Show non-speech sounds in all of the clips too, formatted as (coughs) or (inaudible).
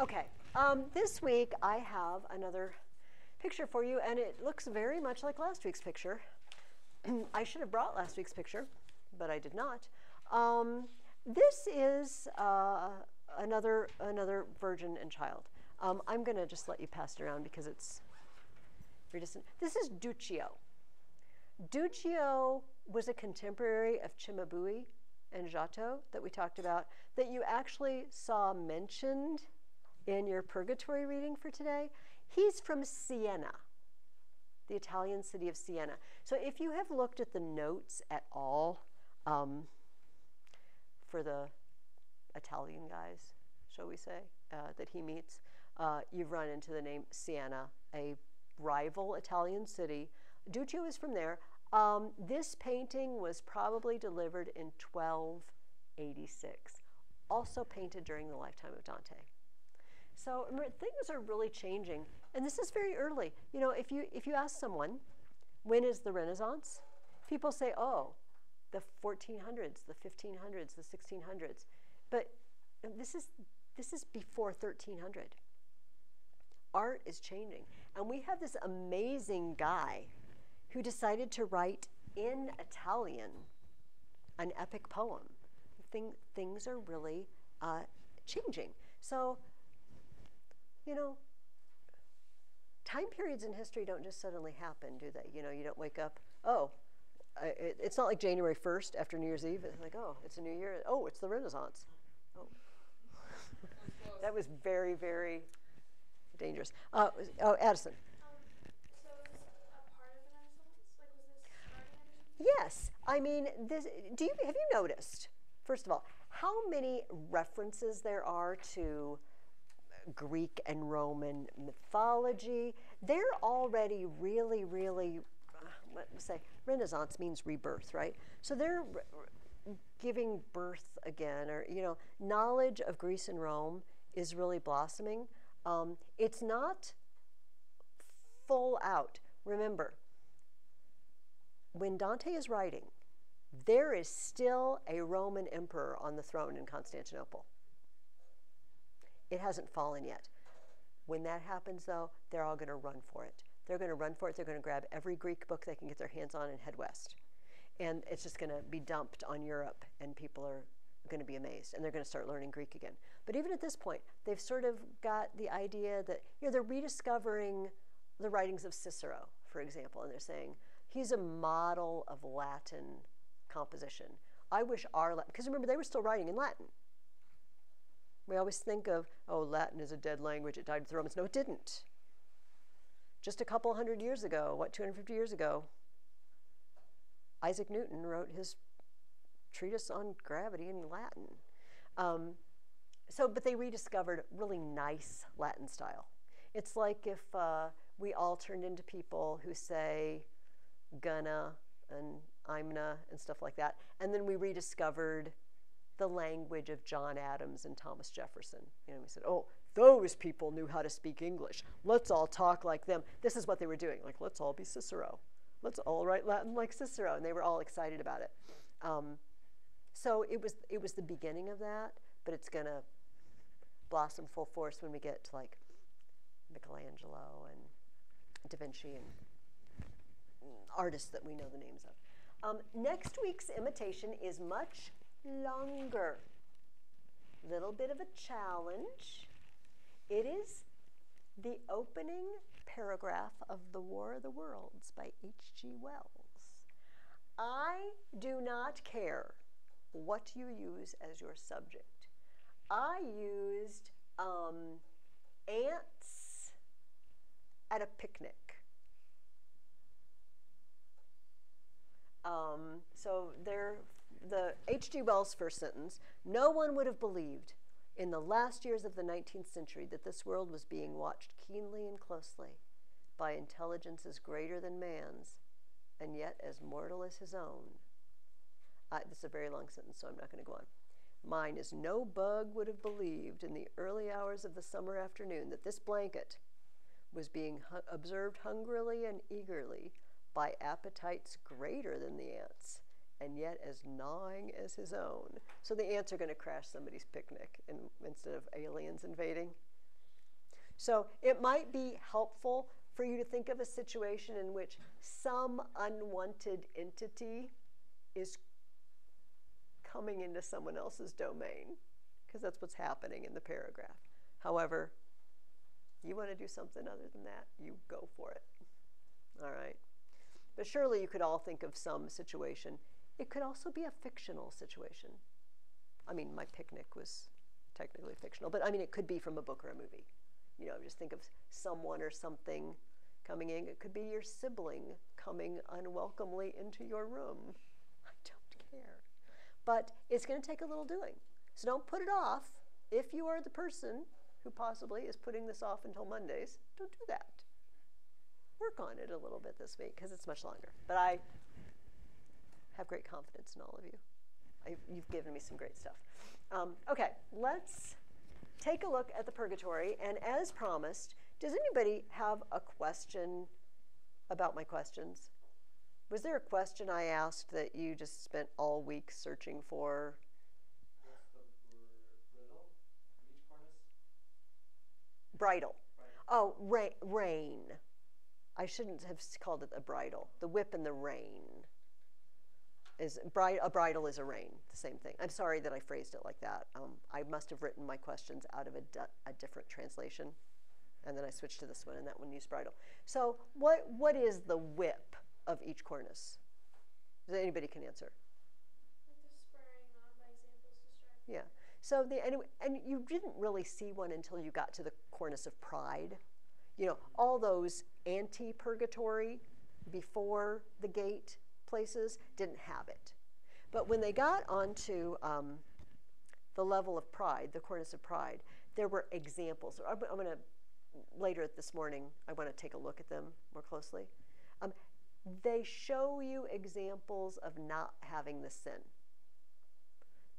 Okay, um, this week I have another picture for you, and it looks very much like last week's picture. (clears throat) I should have brought last week's picture, but I did not. Um, this is uh, another another virgin and child. Um, I'm going to just let you pass it around because it's distant. This is Duccio. Duccio was a contemporary of Cimabue and Giotto that we talked about that you actually saw mentioned in your purgatory reading for today. He's from Siena, the Italian city of Siena. So if you have looked at the notes at all um, for the Italian guys, shall we say, uh, that he meets, uh, you've run into the name Siena, a rival Italian city. Duccio is from there. Um, this painting was probably delivered in 1286, also painted during the lifetime of Dante. So things are really changing, and this is very early. You know, if you if you ask someone, when is the Renaissance? People say, oh, the 1400s, the 1500s, the 1600s, but this is this is before 1300. Art is changing, and we have this amazing guy who decided to write in Italian an epic poem. Thing, things are really uh, changing. So, you know, time periods in history don't just suddenly happen, do they? You know, you don't wake up, oh, I, it, it's not like January 1st after New Year's Eve. It's like, oh, it's a new year. Oh, it's the Renaissance. Oh. (laughs) that was very, very dangerous. Uh, oh, Addison. Yes, I mean, this, do you have you noticed? First of all, how many references there are to Greek and Roman mythology? They're already really, really, uh, let's say, Renaissance means rebirth, right? So they're giving birth again, or you know, knowledge of Greece and Rome is really blossoming. Um, it's not full out. Remember, when Dante is writing, there is still a Roman emperor on the throne in Constantinople. It hasn't fallen yet. When that happens, though, they're all going to run for it. They're going to run for it. They're going to grab every Greek book they can get their hands on and head west. And it's just going to be dumped on Europe, and people are going to be amazed, and they're going to start learning Greek again. But even at this point, they've sort of got the idea that you know they're rediscovering the writings of Cicero, for example, and they're saying, He's a model of Latin composition. I wish our because remember, they were still writing in Latin. We always think of, oh, Latin is a dead language, it died with the Romans. No, it didn't. Just a couple hundred years ago, what, 250 years ago, Isaac Newton wrote his treatise on gravity in Latin. Um, so, but they rediscovered really nice Latin style. It's like if uh, we all turned into people who say, gonna and imna and stuff like that. And then we rediscovered the language of John Adams and Thomas Jefferson. You know, we said, oh, those people knew how to speak English. Let's all talk like them. This is what they were doing. Like, let's all be Cicero. Let's all write Latin like Cicero. And they were all excited about it. Um, so it was, it was the beginning of that, but it's going to blossom full force when we get to like Michelangelo and Da Vinci and artists that we know the names of. Um, next week's imitation is much longer. Little bit of a challenge. It is the opening paragraph of The War of the Worlds by H.G. Wells. I do not care what you use as your subject. I used um, ants at a picnic. Um, so there, the H.G. Wells' first sentence No one would have believed in the last years of the 19th century that this world was being watched keenly and closely by intelligences greater than man's and yet as mortal as his own. Uh, this is a very long sentence, so I'm not going to go on. Mine is no bug would have believed in the early hours of the summer afternoon that this blanket was being hu- observed hungrily and eagerly by appetites greater than the ants, and yet as gnawing as his own. So the ants are going to crash somebody's picnic in, instead of aliens invading. So it might be helpful for you to think of a situation in which some unwanted entity is coming into someone else's domain, because that's what's happening in the paragraph. However, you want to do something other than that, you go for it. All right. But surely you could all think of some situation. It could also be a fictional situation. I mean, my picnic was technically fictional, but I mean, it could be from a book or a movie. You know, just think of someone or something coming in. It could be your sibling coming unwelcomely into your room. I don't care. But it's going to take a little doing. So don't put it off. If you are the person who possibly is putting this off until Mondays, don't do that. Work on it a little bit this week because it's much longer. But I have great confidence in all of you. I, you've given me some great stuff. Um, okay, let's take a look at the purgatory. And as promised, does anybody have a question about my questions? Was there a question I asked that you just spent all week searching for? Bridle. Oh, ra- rein. I shouldn't have called it a bridle. The whip and the rein is a bridle is a rein. The same thing. I'm sorry that I phrased it like that. Um, I must have written my questions out of a, a different translation, and then I switched to this one, and that one used bridle. So, what what is the whip of each cornice? That anybody can answer. Yeah. So the and, and you didn't really see one until you got to the cornice of pride. You know, all those anti-purgatory before the gate places didn't have it. But when they got onto um, the level of pride, the cornice of pride, there were examples. I'm, I'm going to, later this morning, I want to take a look at them more closely. Um, they show you examples of not having the sin.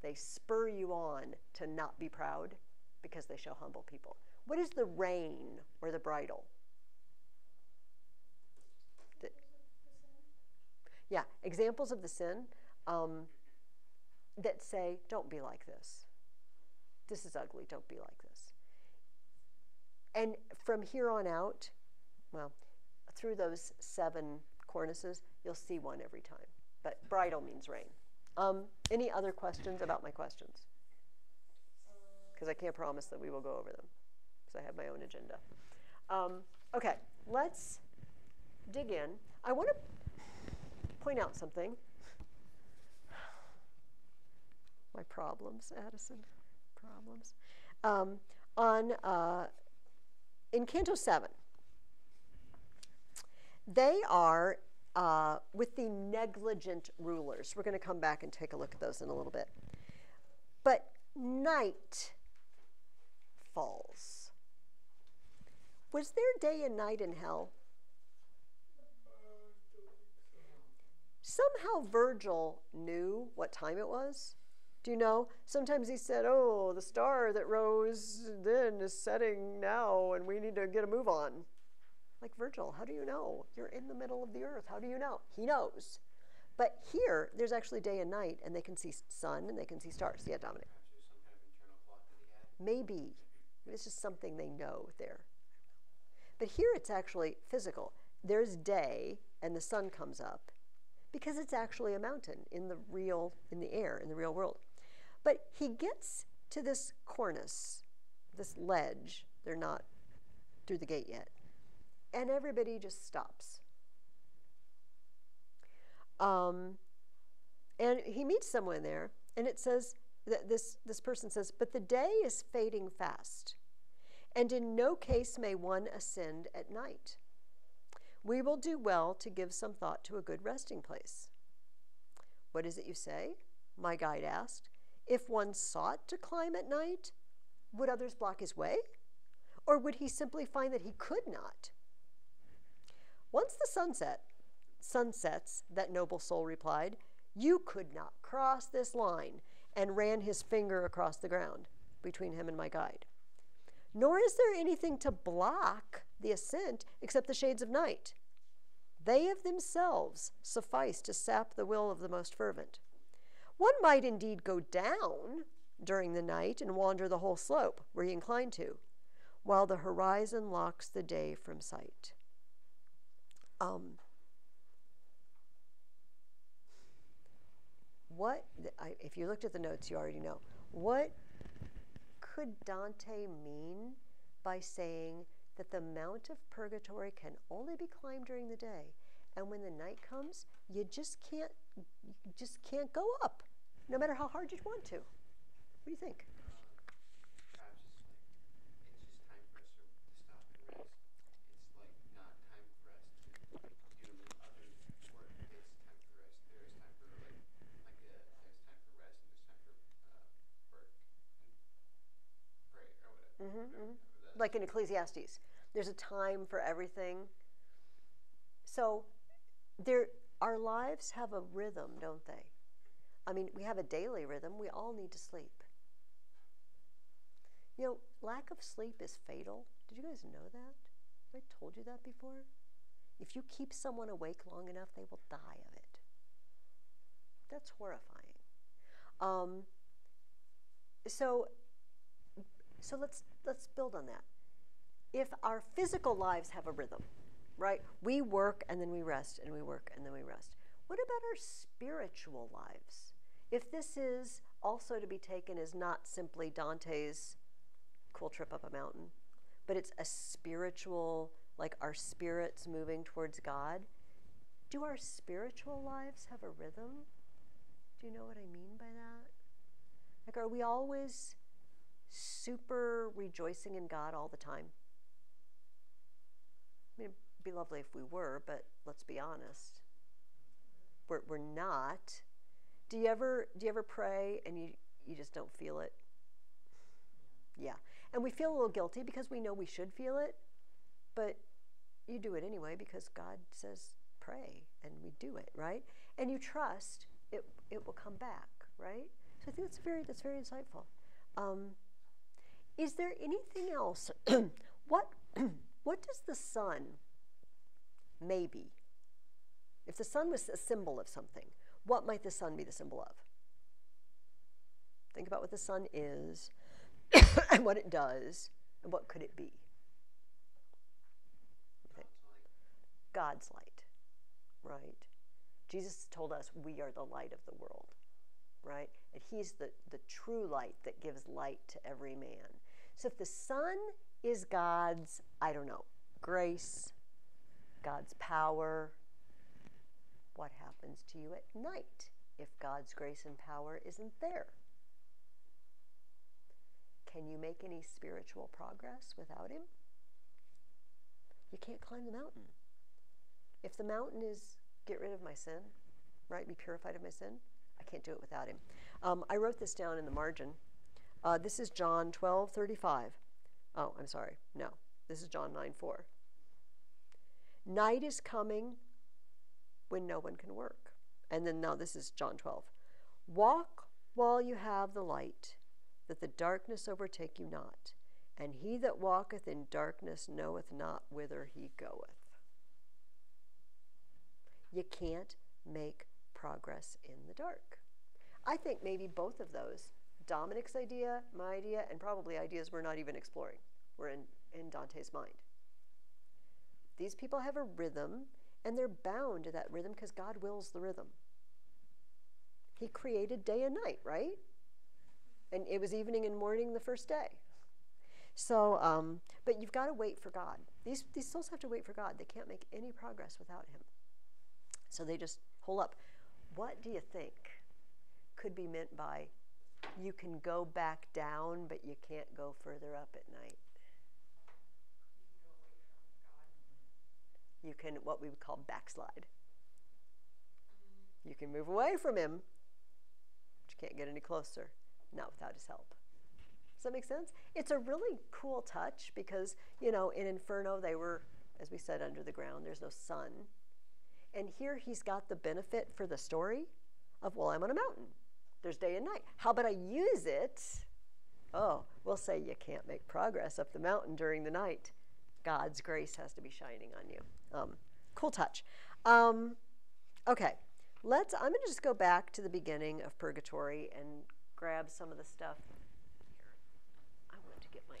They spur you on to not be proud because they show humble people. What is the rein or the bridle? Yeah, examples of the sin um, that say, don't be like this. This is ugly, don't be like this. And from here on out, well, through those seven cornices, you'll see one every time. But bridle means rein. Um, any other questions about my questions? Because I can't promise that we will go over them, because I have my own agenda. Um, okay, let's dig in. I want to point out something. My problems, Addison, problems. Um, on uh, in Canto seven, they are uh, with the negligent rulers. We're going to come back and take a look at those in a little bit. But night falls. Was there day and night in hell? Somehow Virgil knew what time it was. Do you know? Sometimes he said, Oh, the star that rose then is setting now, and we need to get a move on. Like Virgil, how do you know? You're in the middle of the earth. How do you know? He knows. But here, there's actually day and night, and they can see sun and they can see stars. Yeah, Dominic. Maybe. It's just something they know there. But here it's actually physical. There's day, and the sun comes up because it's actually a mountain in the real, in the air, in the real world. But he gets to this cornice, this ledge. They're not through the gate yet and everybody just stops. Um, and he meets someone there, and it says that this, this person says, But the day is fading fast, and in no case may one ascend at night. We will do well to give some thought to a good resting place. What is it you say? My guide asked. If one sought to climb at night, would others block his way? Or would he simply find that he could not? Once the sunset, sunsets, that noble soul replied, you could not cross this line, and ran his finger across the ground between him and my guide. Nor is there anything to block the ascent except the shades of night. They of themselves suffice to sap the will of the most fervent. One might indeed go down during the night and wander the whole slope where he inclined to. while the horizon locks the day from sight. Um, what, if you looked at the notes, you already know. What could Dante mean by saying that the mount of purgatory can only be climbed during the day, and when the night comes, you just can't, you just can't go up, no matter how hard you want to? What do you think? Mm-hmm, mm-hmm. Like in Ecclesiastes, there's a time for everything. So, there, our lives have a rhythm, don't they? I mean, we have a daily rhythm. We all need to sleep. You know, lack of sleep is fatal. Did you guys know that? I told you that before. If you keep someone awake long enough, they will die of it. That's horrifying. Um, so, so let's let's build on that. If our physical lives have a rhythm, right? We work and then we rest, and we work and then we rest. What about our spiritual lives? If this is also to be taken as not simply Dante's cool trip up a mountain, but it's a spiritual, like our spirits moving towards God, do our spiritual lives have a rhythm? Do you know what I mean by that? Like, are we always super rejoicing in God all the time? I mean, it'd be lovely if we were, but let's be honest. We're, we're not. Do you ever do you ever pray and you, you just don't feel it? Yeah. And we feel a little guilty because we know we should feel it, but you do it anyway because God says pray and we do it, right? And you trust it it will come back, right? So I think that's very that's very insightful. Um, is there anything else? (clears throat) what (clears throat) what does the sun maybe if the sun was a symbol of something, what might the sun be the symbol of? Think about what the sun is (coughs) and what it does and what could it be? God's light, right? Jesus told us we are the light of the world, right? And he's the, the true light that gives light to every man. So if the sun is God's, I don't know, grace, God's power, what happens to you at night if God's grace and power isn't there? Can you make any spiritual progress without Him? You can't climb the mountain. If the mountain is get rid of my sin, right, be purified of my sin, I can't do it without Him. Um, I wrote this down in the margin. Uh, this is John 12 35. Oh, I'm sorry. No, this is John 9 4. Night is coming when no one can work. And then now this is John 12. Walk while you have the light, that the darkness overtake you not. And he that walketh in darkness knoweth not whither he goeth. You can't make progress in the dark. I think maybe both of those, Dominic's idea, my idea, and probably ideas we're not even exploring, were in, in Dante's mind. These people have a rhythm and they're bound to that rhythm because God wills the rhythm. He created day and night, right? And it was evening and morning the first day. So, um, but you've got to wait for God. These, these souls have to wait for God. They can't make any progress without Him. So they just hold up. What do you think could be meant by you can go back down, but you can't go further up at night? you can, what we would call backslide. You can move away from him, but you can't get any closer, not without his help. Does that make sense? It's a really cool touch because, you know, in Inferno, they were, as we said, under the ground, there's no sun. And here he's got the benefit for the story of, well, I'm on a mountain. There's day and night. How about I use it? Oh, we'll say you can't make progress up the mountain during the night. God's grace has to be shining on you. Um, cool touch. Um, okay, let's. I'm going to just go back to the beginning of Purgatory and grab some of the stuff. Here, I want to get my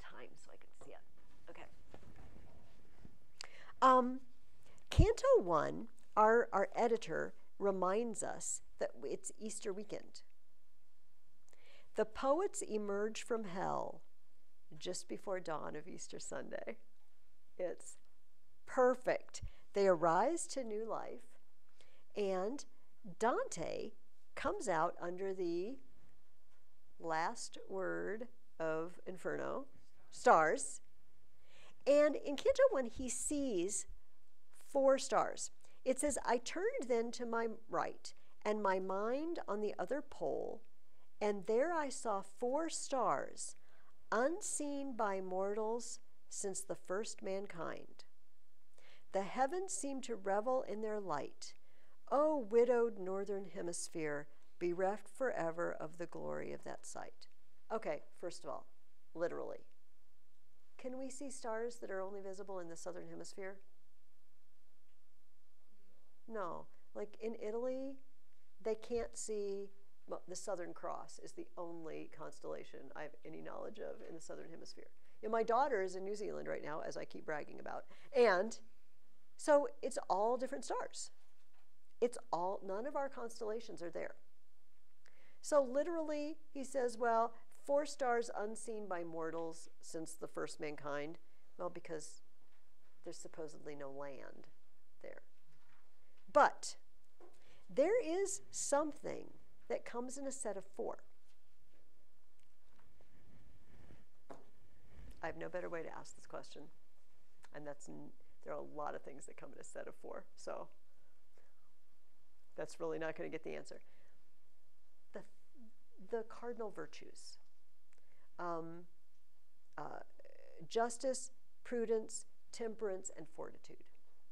time so I can see it. Okay. Um, Canto 1, our, our editor reminds us that it's Easter weekend. The poets emerge from hell just before dawn of Easter Sunday. It's perfect. They arise to new life, and Dante comes out under the last word of Inferno, stars. And in Canto 1, he sees four stars. It says, I turned then to my right, and my mind on the other pole, and there I saw four stars, unseen by mortals since the first mankind. The heavens seemed to revel in their light. O widowed northern hemisphere, bereft forever of the glory of that sight. Okay, first of all, literally. Can we see stars that are only visible in the southern hemisphere? No. Like in Italy, they can't see well, the Southern Cross is the only constellation I have any knowledge of in the Southern Hemisphere. Know, my daughter is in New Zealand right now, as I keep bragging about. And so it's all different stars. It's all, none of our constellations are there. So literally, he says, well, four stars unseen by mortals since the first mankind. Well, because there's supposedly no land there. But there is something that comes in a set of four. I have no better way to ask this question. And that's, there are a lot of things that come in a set of four. So that's really not going to get the answer. The, the cardinal virtues um, uh, justice, prudence, temperance, and fortitude.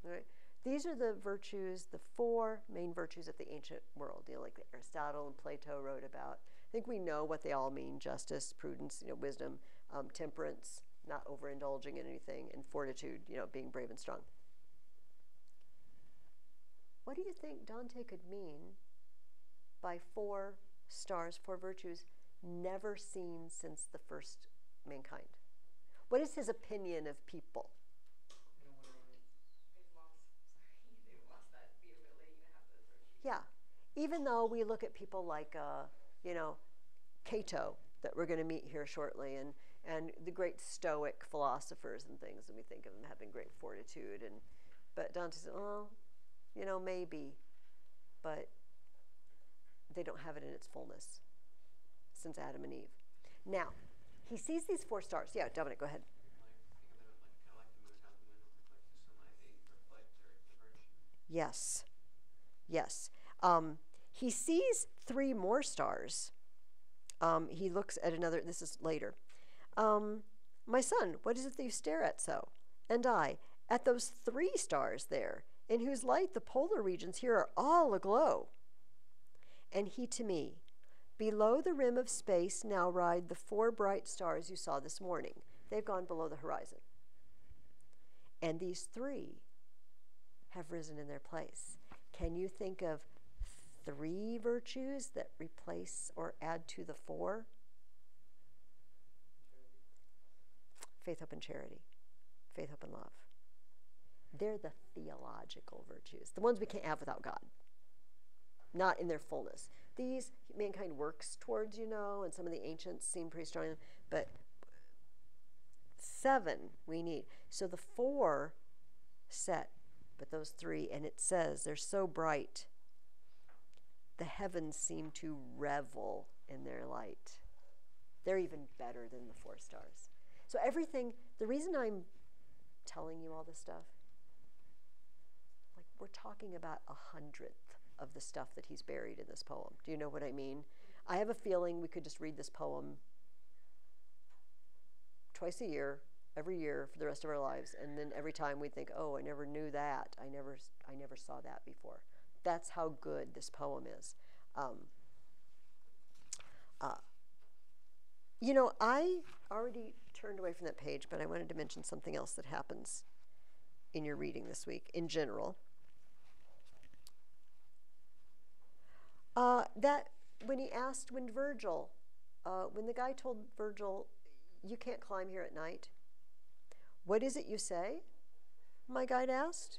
Right? These are the virtues, the four main virtues of the ancient world, you know, like Aristotle and Plato wrote about. I think we know what they all mean justice, prudence, you know, wisdom, um, temperance, not overindulging in anything, and fortitude, you know, being brave and strong. What do you think Dante could mean by four stars, four virtues, never seen since the first mankind? What is his opinion of people? Yeah. Even though we look at people like, uh, you know, Cato, that we're going to meet here shortly, and, and the great Stoic philosophers and things, and we think of them having great fortitude. And, but Dante says, well, you know, maybe, but they don't have it in its fullness since Adam and Eve. Now, he sees these four stars. Yeah, Dominic, go ahead. Yes. Yes. Um, he sees three more stars. Um, he looks at another, this is later. Um, my son, what is it that you stare at so? And I, at those three stars there, in whose light the polar regions here are all aglow. And he to me, below the rim of space now ride the four bright stars you saw this morning. They've gone below the horizon. And these three have risen in their place. Can you think of three virtues that replace or add to the four? Faith, hope, and charity. Faith, hope, and love. They're the theological virtues, the ones we can't have without God, not in their fullness. These mankind works towards, you know, and some of the ancients seem pretty strong, but seven we need. So the four set but those three, and it says they're so bright, the heavens seem to revel in their light. They're even better than the four stars. So, everything, the reason I'm telling you all this stuff, like we're talking about a hundredth of the stuff that he's buried in this poem. Do you know what I mean? I have a feeling we could just read this poem twice a year every year for the rest of our lives and then every time we think oh i never knew that. I never i never saw that before. That's how good this poem is. Um, uh, you know i already turned away from that page but i wanted to mention something else that happens in your reading this week in general. Uh, that when he asked when virgil uh, when the guy told virgil you can't climb here at night? What is it you say? My guide asked.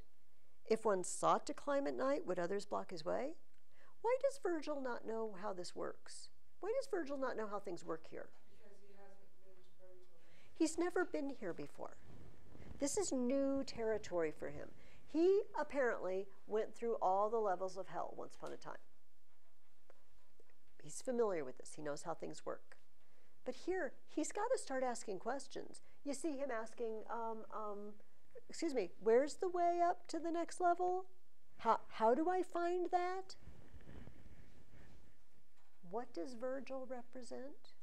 If one sought to climb at night, would others block his way? Why does Virgil not know how this works? Why does Virgil not know how things work here? He. He's never been here before. This is new territory for him. He apparently went through all the levels of hell once upon a time. He's familiar with this, he knows how things work. But here, he's got to start asking questions. You see him asking, um, um, excuse me, where's the way up to the next level? How, how do I find that? What does Virgil represent?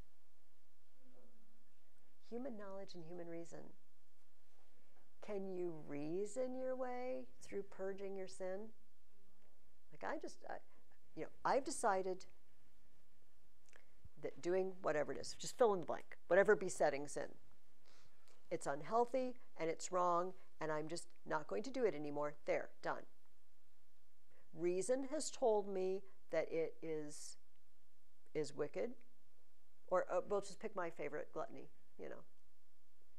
Human knowledge and human reason. Can you reason your way through purging your sin? Like I just, I, you know, I've decided that doing whatever it is, just fill in the blank, whatever besetting sin, it's unhealthy and it's wrong, and I'm just not going to do it anymore. There, done. Reason has told me that it is is wicked, or uh, we'll just pick my favorite gluttony, you know,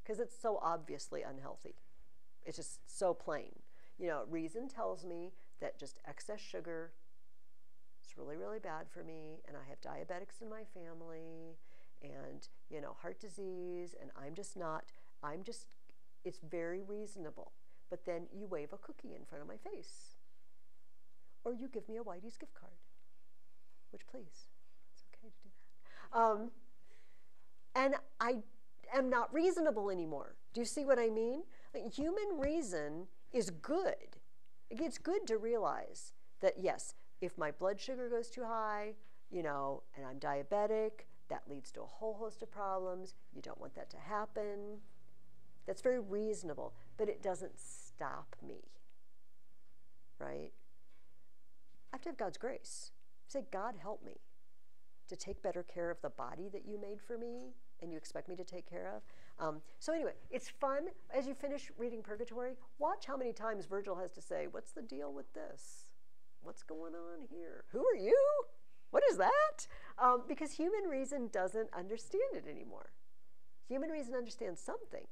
because it's so obviously unhealthy. It's just so plain. You know, reason tells me that just excess sugar is really, really bad for me, and I have diabetics in my family, and, you know, heart disease, and I'm just not, I'm just, it's very reasonable. But then you wave a cookie in front of my face, or you give me a Whitey's gift card, which please, it's okay to do that. Um, and I am not reasonable anymore. Do you see what I mean? human reason is good. It's good to realize that, yes, if my blood sugar goes too high, you know, and I'm diabetic, that leads to a whole host of problems. You don't want that to happen. That's very reasonable, but it doesn't stop me, right? I have to have God's grace. Say, God, help me to take better care of the body that you made for me and you expect me to take care of. Um, so anyway, it's fun as you finish reading Purgatory. Watch how many times Virgil has to say, "What's the deal with this? What's going on here? Who are you? What is that?" Um, because human reason doesn't understand it anymore. Human reason understands something.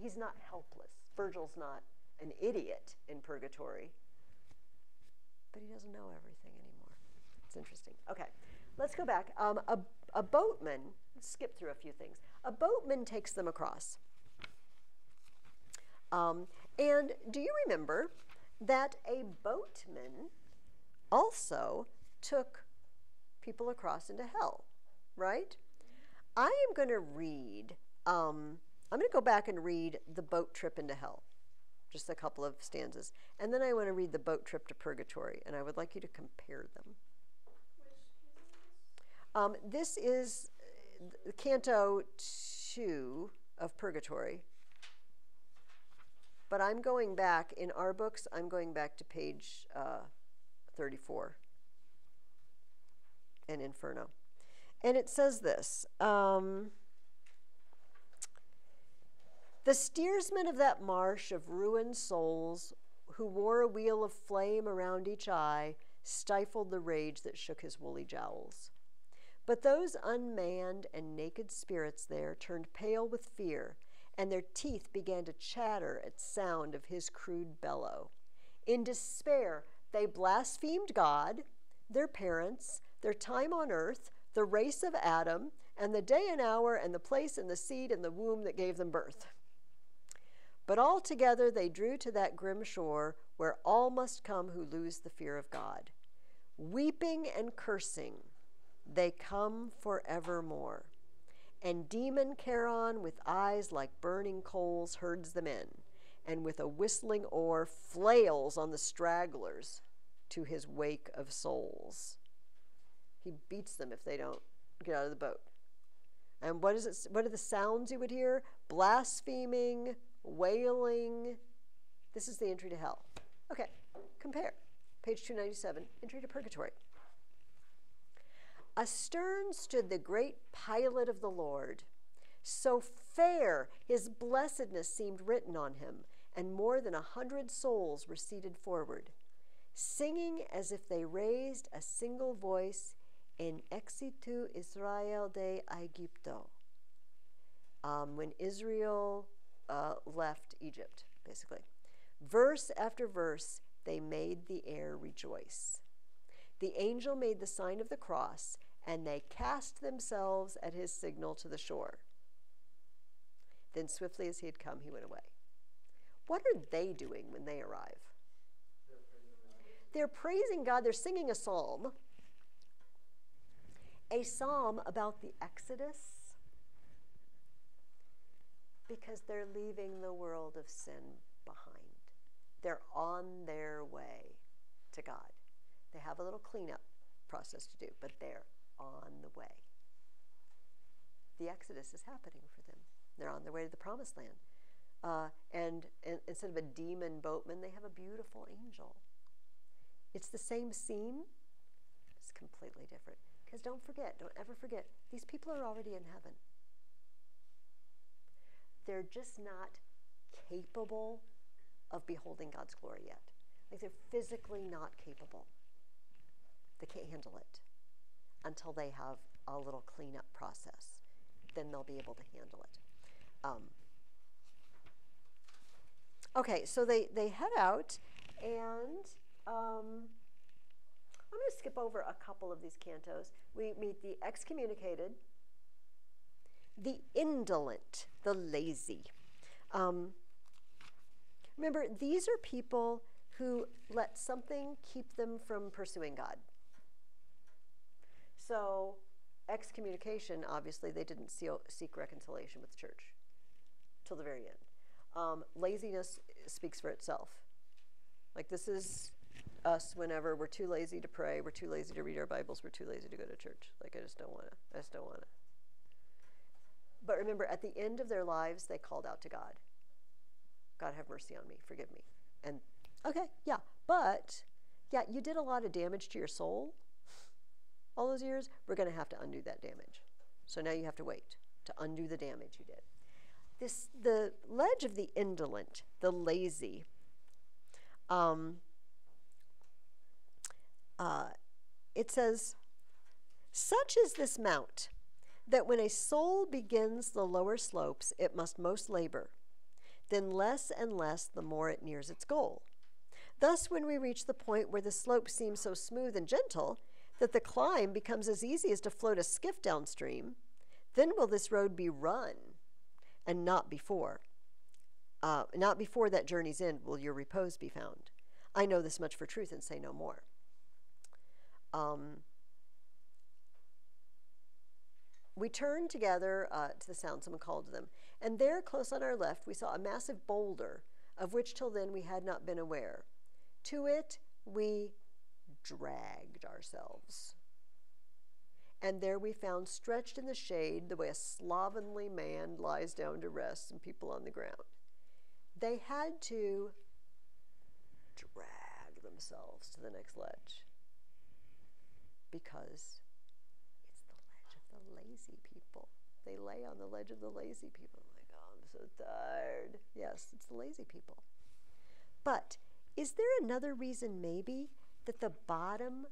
He's not helpless. Virgil's not an idiot in Purgatory, but he doesn't know everything anymore. It's interesting. Okay, let's go back. Um, a, a boatman skip through a few things. A boatman takes them across. Um, and do you remember that a boatman also took people across into hell, right? I am going to read, um, I'm going to go back and read the boat trip into hell, just a couple of stanzas. And then I want to read the boat trip to purgatory, and I would like you to compare them. Um, this is Canto 2 of Purgatory. But I'm going back, in our books, I'm going back to page uh, 34 and Inferno. And it says this um, The steersman of that marsh of ruined souls, who wore a wheel of flame around each eye, stifled the rage that shook his woolly jowls. But those unmanned and naked spirits there turned pale with fear, and their teeth began to chatter at sound of his crude bellow. In despair, they blasphemed God, their parents, their time on earth, the race of Adam, and the day and hour and the place and the seed and the womb that gave them birth. But all together they drew to that grim shore where all must come who lose the fear of God. Weeping and cursing, they come forevermore. And demon Charon, with eyes like burning coals, herds them in, and with a whistling oar flails on the stragglers to his wake of souls. He beats them if they don't get out of the boat. And what is it? What are the sounds you would hear? Blaspheming, wailing. This is the entry to hell. Okay, compare. Page 297, entry to purgatory. Astern stood the great pilot of the Lord. So fair his blessedness seemed written on him, and more than a hundred souls were seated forward, singing as if they raised a single voice in Exitu Israel de Aegypto. Um, when Israel uh, left Egypt, basically. Verse after verse, they made the air rejoice. The angel made the sign of the cross, and they cast themselves at his signal to the shore. Then, swiftly as he had come, he went away. What are they doing when they arrive? They're praising God. They're singing a psalm. A psalm about the Exodus because they're leaving the world of sin behind. They're on their way to God. They have a little cleanup process to do, but they're on the way. The Exodus is happening for them. They're on their way to the promised land. Uh, and, and instead of a demon boatman, they have a beautiful angel. It's the same scene, it's completely different. Because don't forget, don't ever forget, these people are already in heaven. They're just not capable of beholding God's glory yet. Like they're physically not capable. They can't handle it until they have a little cleanup process. Then they'll be able to handle it. Um, okay, so they, they head out, and um, I'm going to skip over a couple of these cantos. We meet the excommunicated, the indolent, the lazy. Um, remember, these are people who let something keep them from pursuing God. So, excommunication, obviously, they didn't seek reconciliation with the church till the very end. Um, laziness speaks for itself. Like, this is us whenever we're too lazy to pray, we're too lazy to read our Bibles, we're too lazy to go to church. Like, I just don't want to. I just don't want to. But remember, at the end of their lives, they called out to God God, have mercy on me, forgive me. And, okay, yeah. But, yeah, you did a lot of damage to your soul all those years, we're going to have to undo that damage. So now you have to wait to undo the damage you did. This, the ledge of the indolent, the lazy, um, uh, it says, Such is this mount, that when a soul begins the lower slopes, it must most labor. Then less and less the more it nears its goal. Thus, when we reach the point where the slope seems so smooth and gentle, that the climb becomes as easy as to float a skiff downstream, then will this road be run, and not before. Uh, not before that journey's end will your repose be found. I know this much for truth and say no more. Um, we turned together uh, to the sound someone called to them, and there, close on our left, we saw a massive boulder of which till then we had not been aware. To it we dragged ourselves. And there we found stretched in the shade the way a slovenly man lies down to rest and people on the ground. They had to drag themselves to the next ledge because it's the ledge of the lazy people. They lay on the ledge of the lazy people. Like, oh, I'm so tired. Yes, it's the lazy people. But is there another reason, maybe, that the bottom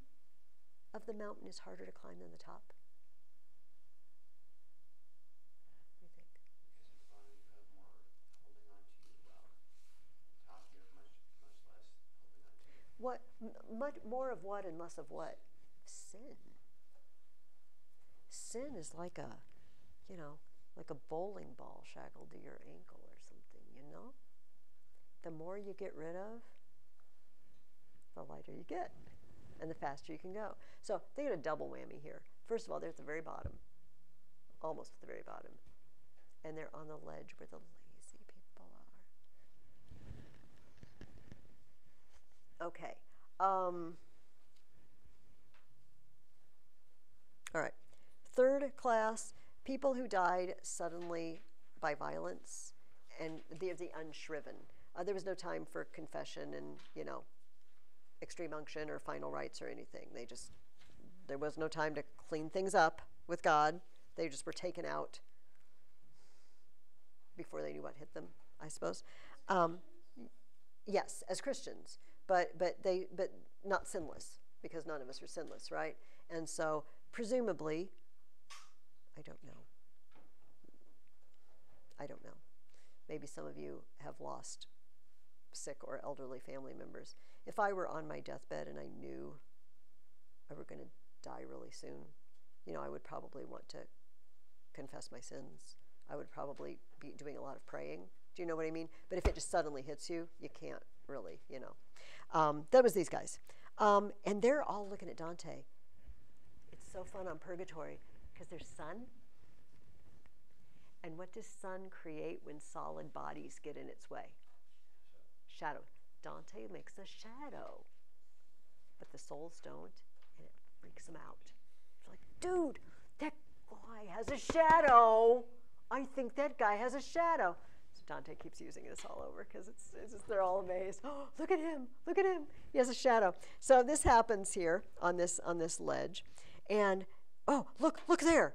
of the mountain is harder to climb than the top? What do you think? What much more of what and less of what? Sin. Sin is like a, you know, like a bowling ball shackled to your ankle or something, you know? The more you get rid of, the lighter you get and the faster you can go. So they get a double whammy here. First of all, they're at the very bottom, almost at the very bottom, and they're on the ledge where the lazy people are. Okay. Um, all right. Third class people who died suddenly by violence and the, the unshriven. Uh, there was no time for confession and, you know, extreme unction or final rites or anything. They just, there was no time to clean things up with God. They just were taken out before they knew what hit them, I suppose. Um, yes, as Christians, but but they but not sinless because none of us are sinless, right? And so presumably, I don't know. I, don't know. Maybe some of you have lost sick or elderly family members. If I were on my deathbed and I knew I were going to die really soon, you know, I would probably want to confess my sins. I would probably be doing a lot of praying. Do you know what I mean? But if it just suddenly hits you, you can't really, you know. Um, that was these guys. Um, and they're all looking at Dante. It's so fun on purgatory because there's sun. And what does sun create when solid bodies get in its way? Shadow. Dante makes a shadow. But the souls don't, and it freaks them out. It's like, dude, that guy has a shadow. I think that guy has a shadow. So Dante keeps using this all over because it's, it's just, they're all amazed. Oh, (gasps) look at him! Look at him! He has a shadow. So this happens here on this on this ledge, and oh, look, look there!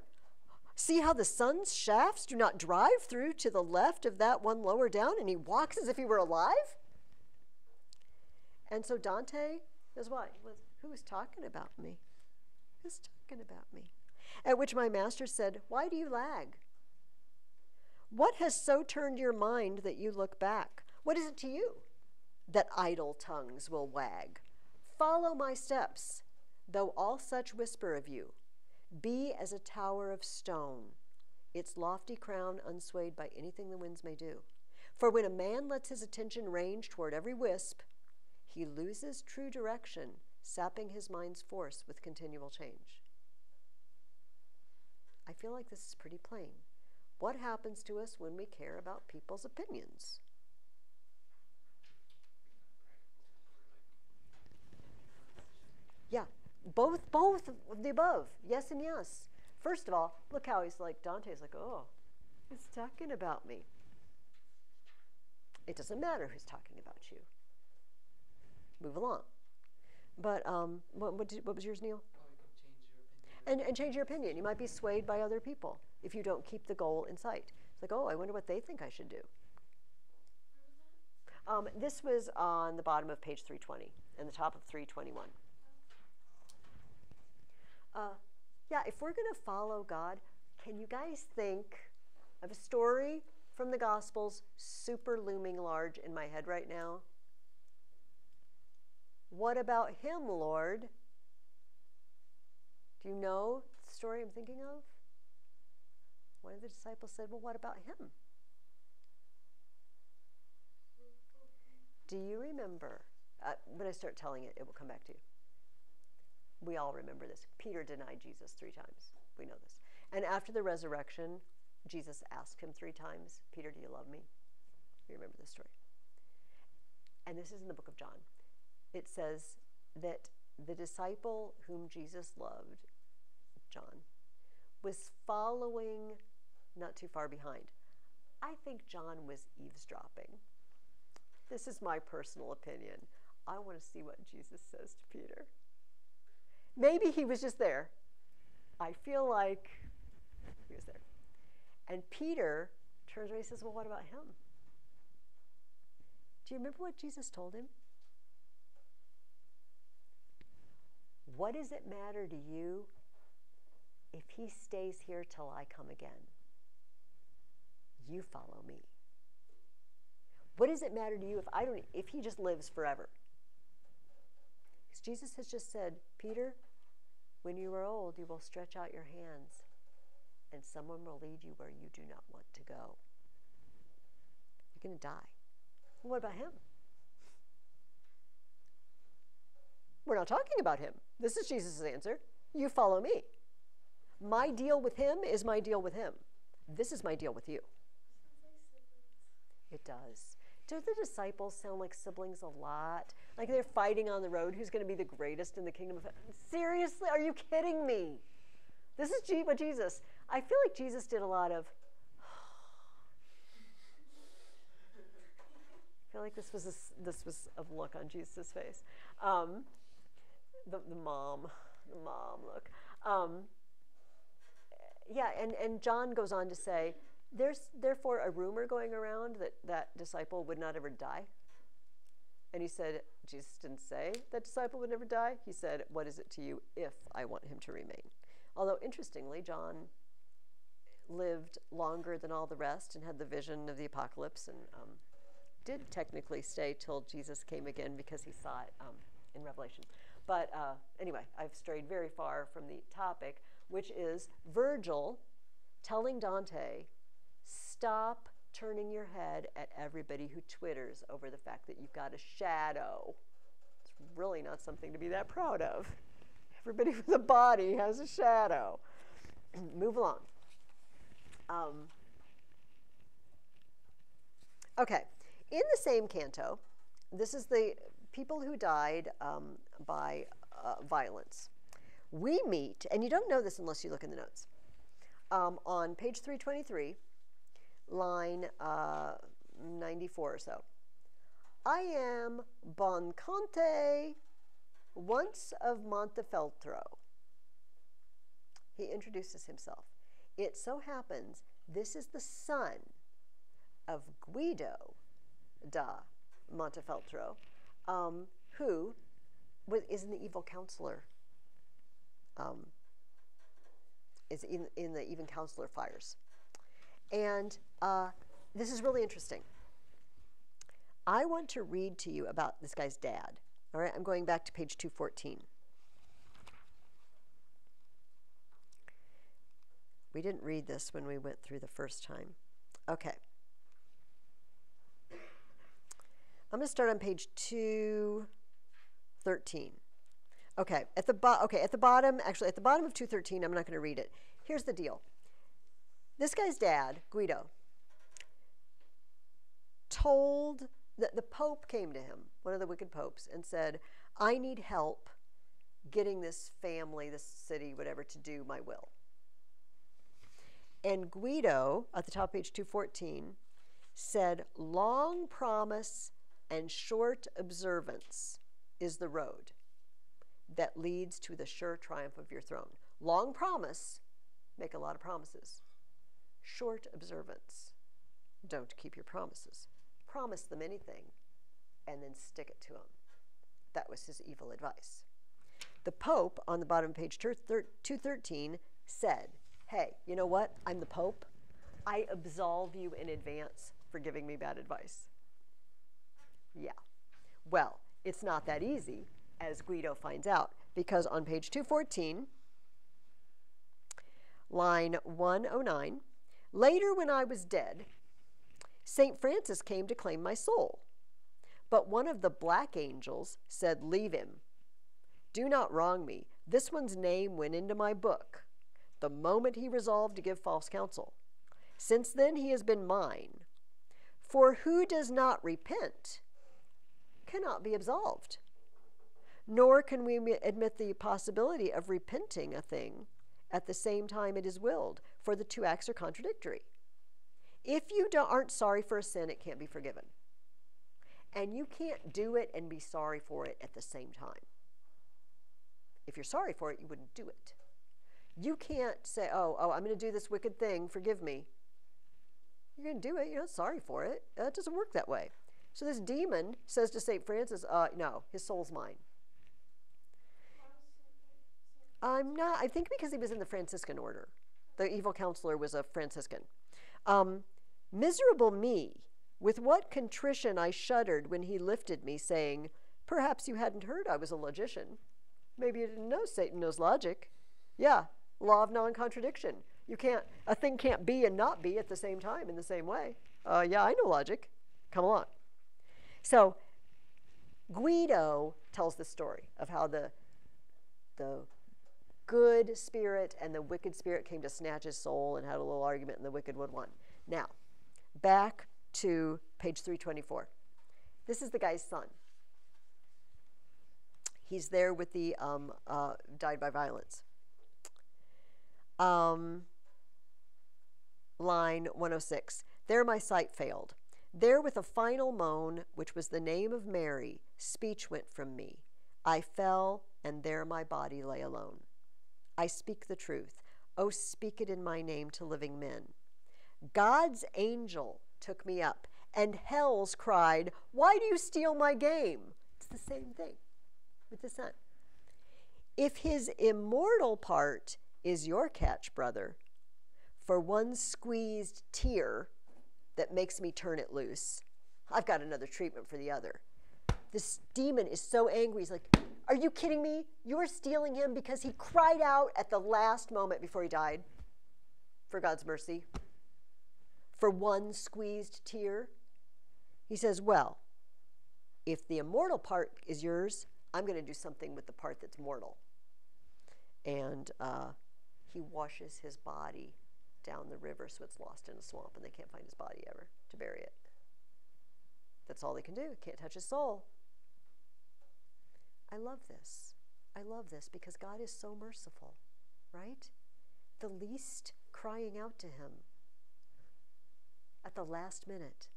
See how the sun's shafts do not drive through to the left of that one lower down, and he walks as if he were alive. And so Dante is what? Who's talking about me? Who's talking about me? At which my master said, Why do you lag? What has so turned your mind that you look back? What is it to you that idle tongues will wag? Follow my steps, though all such whisper of you. Be as a tower of stone, its lofty crown unswayed by anything the winds may do. For when a man lets his attention range toward every wisp, he loses true direction, sapping his mind's force with continual change. I feel like this is pretty plain. What happens to us when we care about people's opinions? Yeah, both both of the above. Yes and yes. First of all, look how he's like Dante's like, "Oh, he's talking about me." It doesn't matter who's talking about you. Move along. But um, what, what, did, what was yours, Neil? And, and change your opinion. You might be swayed by other people if you don't keep the goal in sight. It's like, oh, I wonder what they think I should do. Um, this was on the bottom of page 320 and the top of 321. Uh, yeah, if we're going to follow God, can you guys think of a story from the Gospels super looming large in my head right now? What about him, Lord? Do you know the story I'm thinking of? One of the disciples said, Well, what about him? Do you remember? Uh, when I start telling it, it will come back to you. We all remember this. Peter denied Jesus three times. We know this. And after the resurrection, Jesus asked him three times, Peter, do you love me? You remember this story. And this is in the book of John. It says that the disciple whom Jesus loved, John, was following not too far behind. I think John was eavesdropping. This is my personal opinion. I want to see what Jesus says to Peter. Maybe he was just there. I feel like he was there. And Peter turns around and says, Well, what about him? Do you remember what Jesus told him? What does it matter to you if he stays here till I come again? You follow me. What does it matter to you if I don't if he just lives forever? Because Jesus has just said, Peter, when you are old, you will stretch out your hands, and someone will lead you where you do not want to go. You're going to die. Well, what about him? We're not talking about him. This is Jesus' answer. You follow me. My deal with him is my deal with him. This is my deal with you. It does. Do the disciples sound like siblings a lot? Like they're fighting on the road who's going to be the greatest in the kingdom of heaven? Seriously? Are you kidding me? This is what Jesus. I feel like Jesus did a lot of. (sighs) I feel like this was a, this was a look on Jesus' face. Um, the, the mom, the mom look. Um, yeah, and, and John goes on to say, there's therefore a rumor going around that that disciple would not ever die. And he said, Jesus didn't say that disciple would never die. He said, What is it to you if I want him to remain? Although, interestingly, John lived longer than all the rest and had the vision of the apocalypse and um, did technically stay till Jesus came again because he saw it um, in Revelation. But uh, anyway, I've strayed very far from the topic, which is Virgil telling Dante, stop turning your head at everybody who twitters over the fact that you've got a shadow. It's really not something to be that proud of. Everybody (laughs) with a body has a shadow. (clears throat) Move along. Um, okay, in the same canto, this is the people who died um, by uh, violence. We meet, and you don't know this unless you look in the notes, um, on page 323, line uh, 94 or so. I am Bonconte, once of Montefeltro. He introduces himself. It so happens this is the son of Guido da Montefeltro, um, who was, is an evil counselor. Um, is in, in the even counselor fires. And uh, this is really interesting. I want to read to you about this guy's dad. All right, I'm going back to page 214. We didn't read this when we went through the first time. Okay. I'm going to start on page 213. Okay, at the bo- okay, at the bottom, actually at the bottom of 213, I'm not going to read it. Here's the deal. This guy's dad, Guido, told that the Pope came to him, one of the wicked popes, and said, I need help getting this family, this city, whatever, to do my will. And Guido, at the top page 214, said, Long promise and short observance is the road that leads to the sure triumph of your throne. Long promise, make a lot of promises. Short observance, don't keep your promises. Promise them anything and then stick it to them. That was his evil advice. The Pope, on the bottom of page 213, said, Hey, you know what? I'm the Pope. I absolve you in advance for giving me bad advice. Yeah. Well, it's not that easy, as Guido finds out, because on page 214, line 109, later when I was dead, St. Francis came to claim my soul. But one of the black angels said, Leave him. Do not wrong me. This one's name went into my book the moment he resolved to give false counsel. Since then he has been mine. For who does not repent cannot be absolved. Nor can we admit the possibility of repenting a thing at the same time it is willed, for the two acts are contradictory. If you aren't sorry for a sin, it can't be forgiven. And you can't do it and be sorry for it at the same time. If you're sorry for it, you wouldn't do it. You can't say, oh, oh, I'm going to do this wicked thing, forgive me. You're going to do it, you're not sorry for it. That doesn't work that way. So this demon says to St. Francis, uh, no, his soul's mine. I'm not, I think because he was in the Franciscan order. The evil counselor was a Franciscan. Um, Miserable me, with what contrition I shuddered when he lifted me, saying, Perhaps you hadn't heard I was a logician. Maybe you didn't know Satan knows logic. Yeah, law of non contradiction. You can't, a thing can't be and not be at the same time in the same way. Uh, yeah, I know logic. Come along. So Guido tells the story of how the, the good spirit and the wicked spirit came to snatch his soul and had a little argument, and the wicked one won. Now, back to page 324. This is the guy's son. He's there with the um, uh, died by violence. Um, line 106. There my sight failed. There, with a final moan, which was the name of Mary, speech went from me. I fell, and there my body lay alone. I speak the truth. Oh, speak it in my name to living men. God's angel took me up, and hell's cried, Why do you steal my game? It's the same thing with the son. If his immortal part is your catch, brother, for one squeezed tear that makes me turn it loose. I've got another treatment for the other. This demon is so angry. He's like, Are you kidding me? You're stealing him because he cried out at the last moment before he died for God's mercy. For one squeezed tear. He says, Well, if the immortal part is yours, I'm going to do something with the part that's mortal. And uh, he washes his body down the river so it's lost in a swamp and they can't find his body ever to bury it. That's all they can do. Can't touch his soul. I love this. I love this because God is so merciful, right? The least crying out to him at the last minute.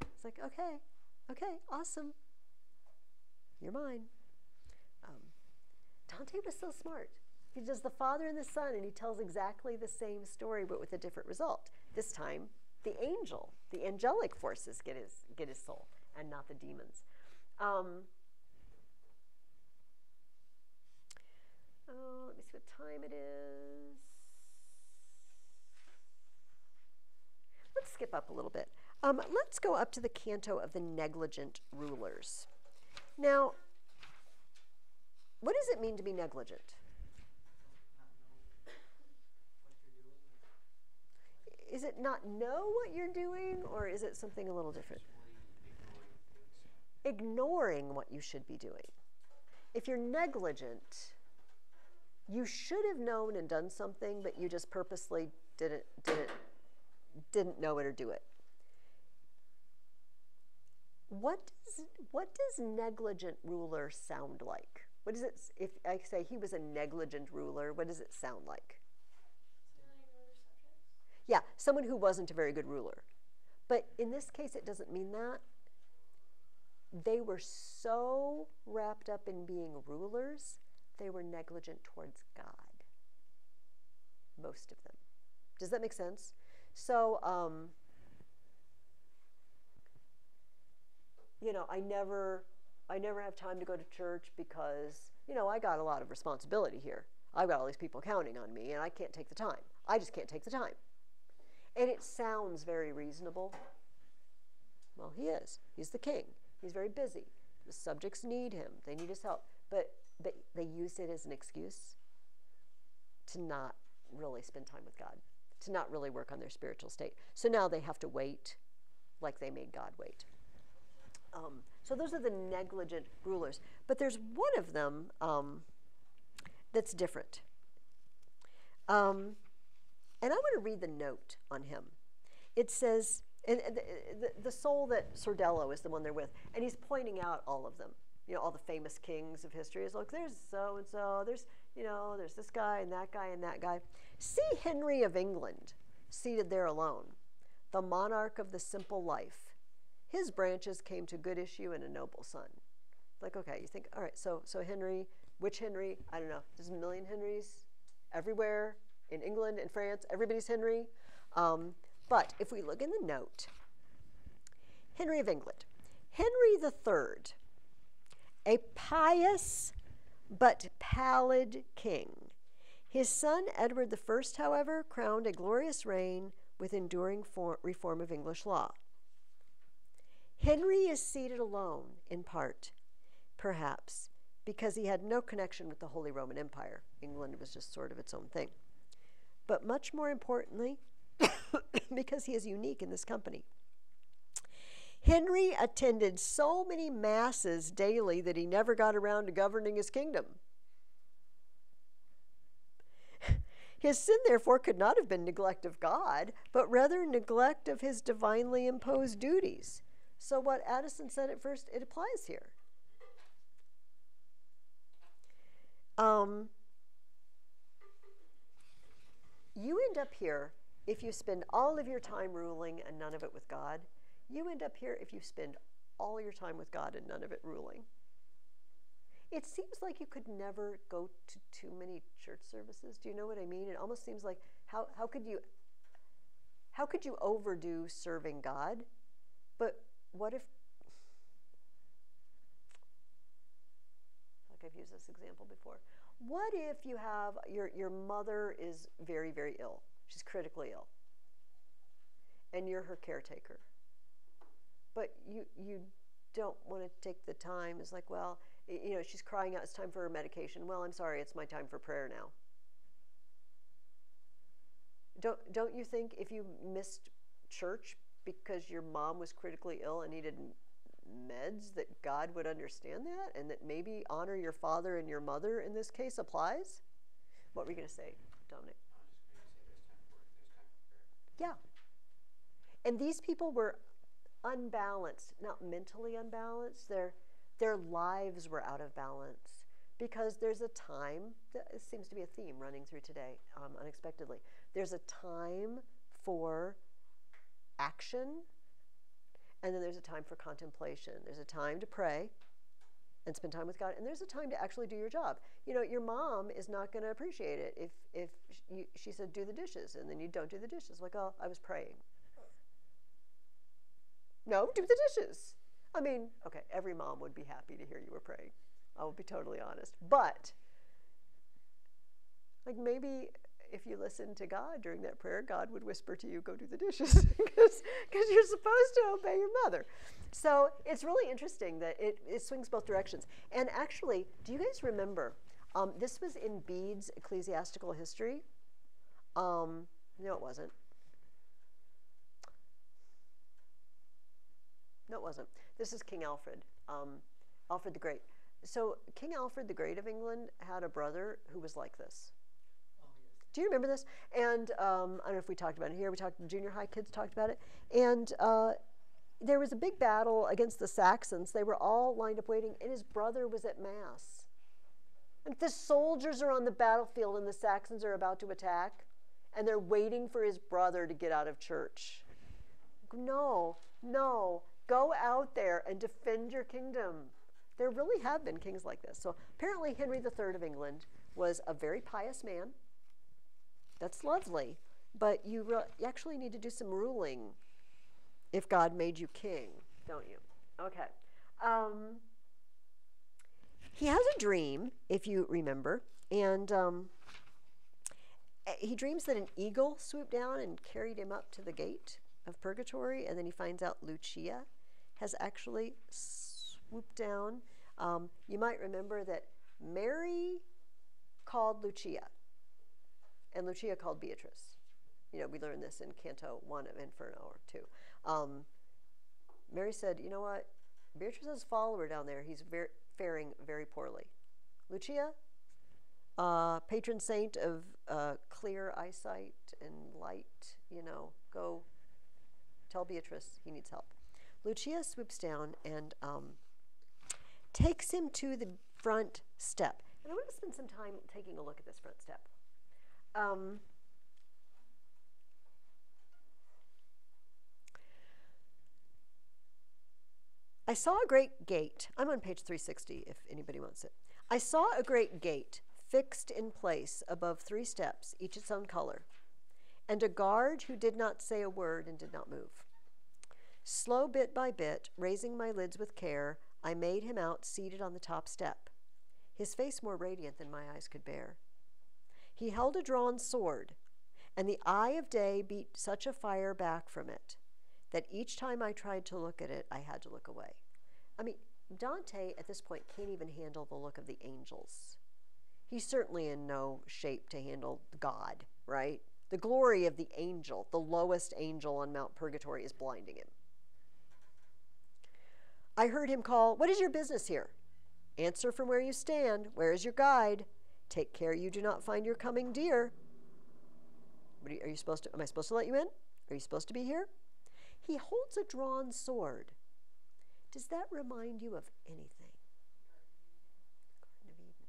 It's like, okay, okay, awesome. You're mine. Um, Dante was so smart. He does the Father and the Son, and he tells exactly the same story, but with a different result. This time, the angel, the angelic forces get his get his soul, and not the demons. Um, oh, let me see what time it is. Let's skip up a little bit. Um, let's go up to the canto of the negligent rulers. Now, what does it mean to be negligent? Is it not know what you're doing, or is it something a little different? Ignoring what you should be doing. If you're negligent, you should have known and done something, but you just purposely didn't didn't didn't know it or do it. What does what does negligent ruler sound like? What does it if I say he was a negligent ruler, what does it sound like? Yeah, someone who wasn't a very good ruler. But in this case, it doesn't mean that. They were so wrapped up in being rulers, they were negligent towards God. Most of them. Does that make sense? So, um, you know, I never, I never have time to go to church because, you know, I got a lot of responsibility here. I've got all these people counting on me, and I can't take the time. I just can't take the time. And it sounds very reasonable. Well, he is. He's the king. He's very busy. The subjects need him. They need his help. But they, they use it as an excuse to not really spend time with God, to not really work on their spiritual state. So now they have to wait like they made God wait. Um, so those are the negligent rulers. But there's one of them um, that's different. Um, and I want to read the note on him. It says, and the, the, the soul that Sordello is the one they're with, and he's pointing out all of them. You know, all the famous kings of history. Is look, there's so and so. There's you know, there's this guy and that guy and that guy. See Henry of England seated there alone, the monarch of the simple life. His branches came to good issue and a noble son. Like, okay, you think, all right, so so Henry, which Henry? I don't know. There's a million Henrys everywhere in England in France. Everybody's Henry. Um, but if we look in the note, Henry of England, Henry III, a pious but pallid king. His son Edward I, however, crowned a glorious reign with enduring for- reform of English law. Henry is seated alone, in part, perhaps, because he had no connection with the Holy Roman Empire. England was just sort of its own thing. But much more importantly, (coughs) because he is unique in this company. Henry attended so many masses daily that he never got around to governing his kingdom. His sin, therefore, could not have been neglect of God, but rather neglect of his divinely imposed duties. So, what Addison said at first, it applies here. Um, you end up here if you spend all of your time ruling and none of it with God. You end up here if you spend all your time with God and none of it ruling. It seems like you could never go to too many church services. Do you know what I mean? It almost seems like how, how could you how could you overdo serving God? But what if like I've used this example before. What if you have your your mother is very very ill She's critically ill. And you're her caretaker. But you, you don't want to take the time. It's like, well, you know, she's crying out, it's time for her medication. Well, I'm sorry, it's my time for prayer now. Don't, don't you think if you missed church because your mom was critically ill and needed meds that God would understand that and that maybe honor your father and your mother in this case applies? What were you going to say, Dominic? Yeah. And these people were unbalanced, not mentally unbalanced. Their, their lives were out of balance because there's a time, that seems to be a theme running through today um, unexpectedly. There's a time for action, and then there's a time for contemplation. There's a time to pray and spend time with God, and there's a time to actually do your job. You know, your mom is not going to appreciate it if, if you, she said, do the dishes, and then you don't do the dishes. Like, oh, I was praying. No, do the dishes. I mean, okay, every mom would be happy to hear you were praying. I will be totally honest. But, like, maybe if you listen to God during that prayer, God would whisper to you, go do the dishes, (laughs) because you're supposed to obey your mother. So it's really interesting that it, it swings both directions. And actually, do you guys remember? Um, this was in Bede's Ecclesiastical History. Um, no, it wasn't. No, it wasn't. This is King Alfred, um, Alfred the Great. So King Alfred the Great of England had a brother who was like this. Do you remember this? And um, I don't know if we talked about it here. We talked. Junior high kids talked about it. And uh, there was a big battle against the Saxons. They were all lined up waiting, and his brother was at mass. And the soldiers are on the battlefield, and the Saxons are about to attack, and they're waiting for his brother to get out of church. No, no, go out there and defend your kingdom. There really have been kings like this. So apparently, Henry III of England was a very pious man. That's lovely, but you, you actually need to do some ruling if God made you king, don't you? Okay. Um, he has a dream, if you remember, and um, he dreams that an eagle swooped down and carried him up to the gate of purgatory, and then he finds out Lucia has actually swooped down. Um, you might remember that Mary called Lucia, and Lucia called Beatrice. You know, we learned this in Canto 1 of Inferno or 2. Um, Mary said, You know what? Beatrice's follower down there, he's faring very poorly. Lucia, uh, patron saint of uh, clear eyesight and light, you know, go tell Beatrice he needs help. Lucia swoops down and um, takes him to the front step. And I want to spend some time taking a look at this front step. Um, I saw a great gate. I'm on page 360 if anybody wants it. I saw a great gate fixed in place above three steps, each its own color, and a guard who did not say a word and did not move. Slow bit by bit, raising my lids with care, I made him out seated on the top step, his face more radiant than my eyes could bear. He held a drawn sword, and the eye of day beat such a fire back from it that each time I tried to look at it, I had to look away. I mean, Dante at this point can't even handle the look of the angels. He's certainly in no shape to handle God, right? The glory of the angel, the lowest angel on Mount Purgatory, is blinding him. I heard him call, What is your business here? Answer from where you stand. Where is your guide? Take care you do not find your coming dear. Are you, are you supposed to? Am I supposed to let you in? Are you supposed to be here? He holds a drawn sword. Does that remind you of anything? Garden of Eden.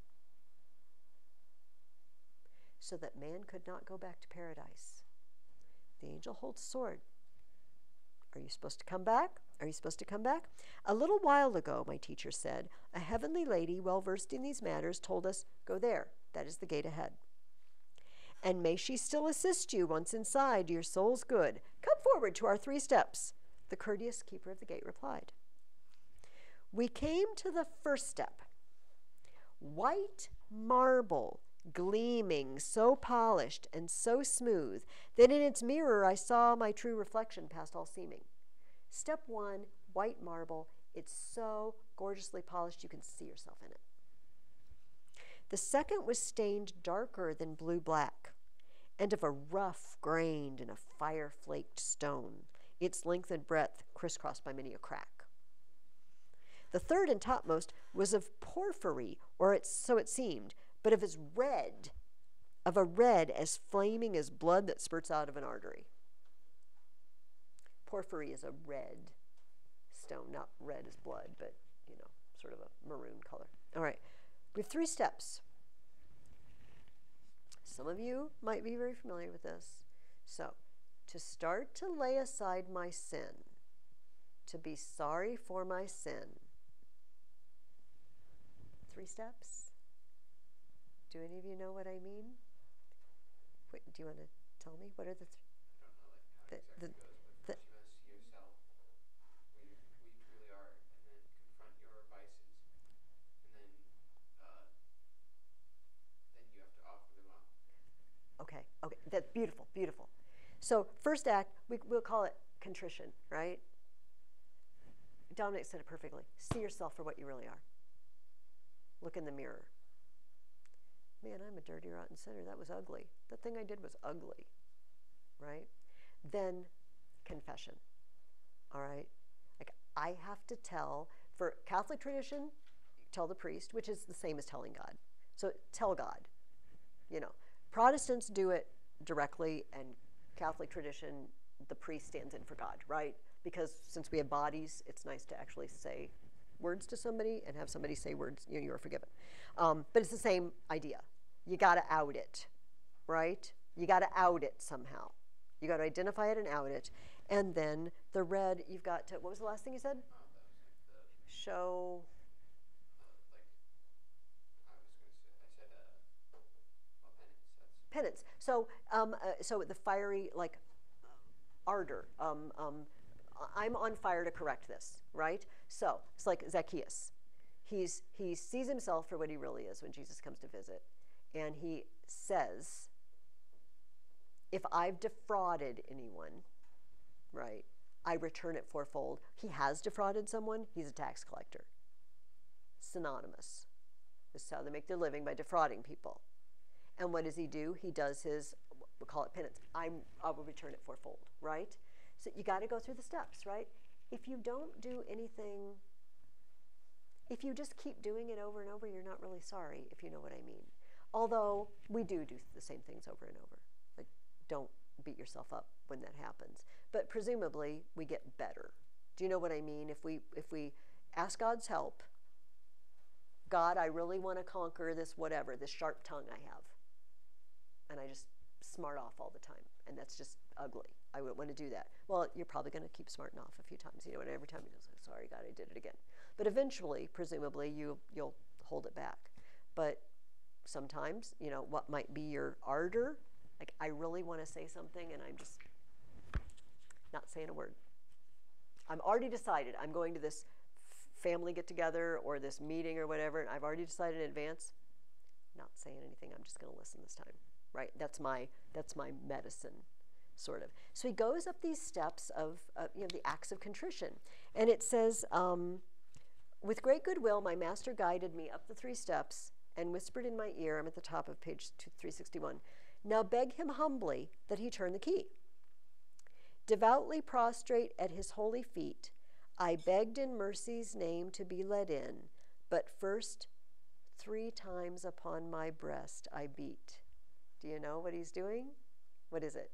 So that man could not go back to paradise. The angel holds sword. Are you supposed to come back? Are you supposed to come back? A little while ago, my teacher said, a heavenly lady well versed in these matters told us, Go there. That is the gate ahead and may she still assist you once inside your soul's good. Come forward to our three steps. The courteous keeper of the gate replied. We came to the first step white marble gleaming, so polished and so smooth that in its mirror I saw my true reflection past all seeming. Step one, white marble. It's so gorgeously polished you can see yourself in it. The second was stained darker than blue black and of a rough grained and a fire flaked stone, its length and breadth crisscrossed by many a crack. The third and topmost was of porphyry, or it, so it seemed, but of as red, of a red as flaming as blood that spurts out of an artery. Porphyry is a red stone, not red as blood, but you know, sort of a maroon color. All right, we have three steps. Some of you might be very familiar with this. So, to start to lay aside my sin, to be sorry for my sin. Three steps? Do any of you know what I mean? Wait, do you want to tell me? What are the th- I don't know like how The- exactly the- goes, the- first you must see yourself where you, who you truly are, and then confront your vices, and then uh, then you have to offer them up. Okay, okay, that's beautiful, beautiful. So, first act, we, we'll call it contrition, right? Dominic said it perfectly. See yourself for what you really are. Look in the mirror. Man, I'm a dirty, rotten sinner. That was ugly. That thing I did was ugly, right? Then confession, all right? Like, I have to tell, for Catholic tradition, tell the priest, which is the same as telling God. So, tell God, you know. Protestants do it directly, and Catholic tradition, the priest stands in for God, right? Because since we have bodies, it's nice to actually say words to somebody and have somebody say words, you know, you are forgiven. Um, but it's the same idea. You got to out it, right? You got to out it somehow. You got to identify it and out it. And then the red, you've got to, what was the last thing you said? Show, penance. So, um, uh, so the fiery like ardor. Um, um, I'm on fire to correct this, right? So it's like Zacchaeus. He's he sees himself for what he really is when Jesus comes to visit, and he says, "If I've defrauded anyone, right, I return it fourfold." He has defrauded someone. He's a tax collector. Synonymous. This is how they make their living by defrauding people. And what does he do? He does his, we call it penance. I'm, I will return it fourfold, right? So you got to go through the steps, right? If you don't do anything, if you just keep doing it over and over, you're not really sorry, if you know what I mean. Although we do do the same things over and over. Like, don't beat yourself up when that happens. But presumably, we get better. Do you know what I mean? If we if we ask God's help, God, I really want to conquer this whatever, this sharp tongue I have. And I just smart off all the time. And that's just ugly. I wouldn't want to do that. Well, you're probably going to keep smarting off a few times, you know, and every time you just say, sorry, God, I did it again. But eventually, presumably, you, you'll hold it back. But sometimes, you know, what might be your ardor, like I really want to say something and I'm just not saying a word. I'm already decided I'm going to this family get together or this meeting or whatever, and I've already decided in advance, not saying anything. I'm just going to listen this time, right? That's my that's my medicine, sort of. So he goes up these steps of uh, you know the acts of contrition, and it says, um, with great goodwill, my master guided me up the three steps and whispered in my ear. I'm at the top of page 361. Now beg him humbly that he turn the key. Devoutly prostrate at his holy feet, I begged in mercy's name to be let in, but first three times upon my breast I beat. Do you know what he's doing? What is it?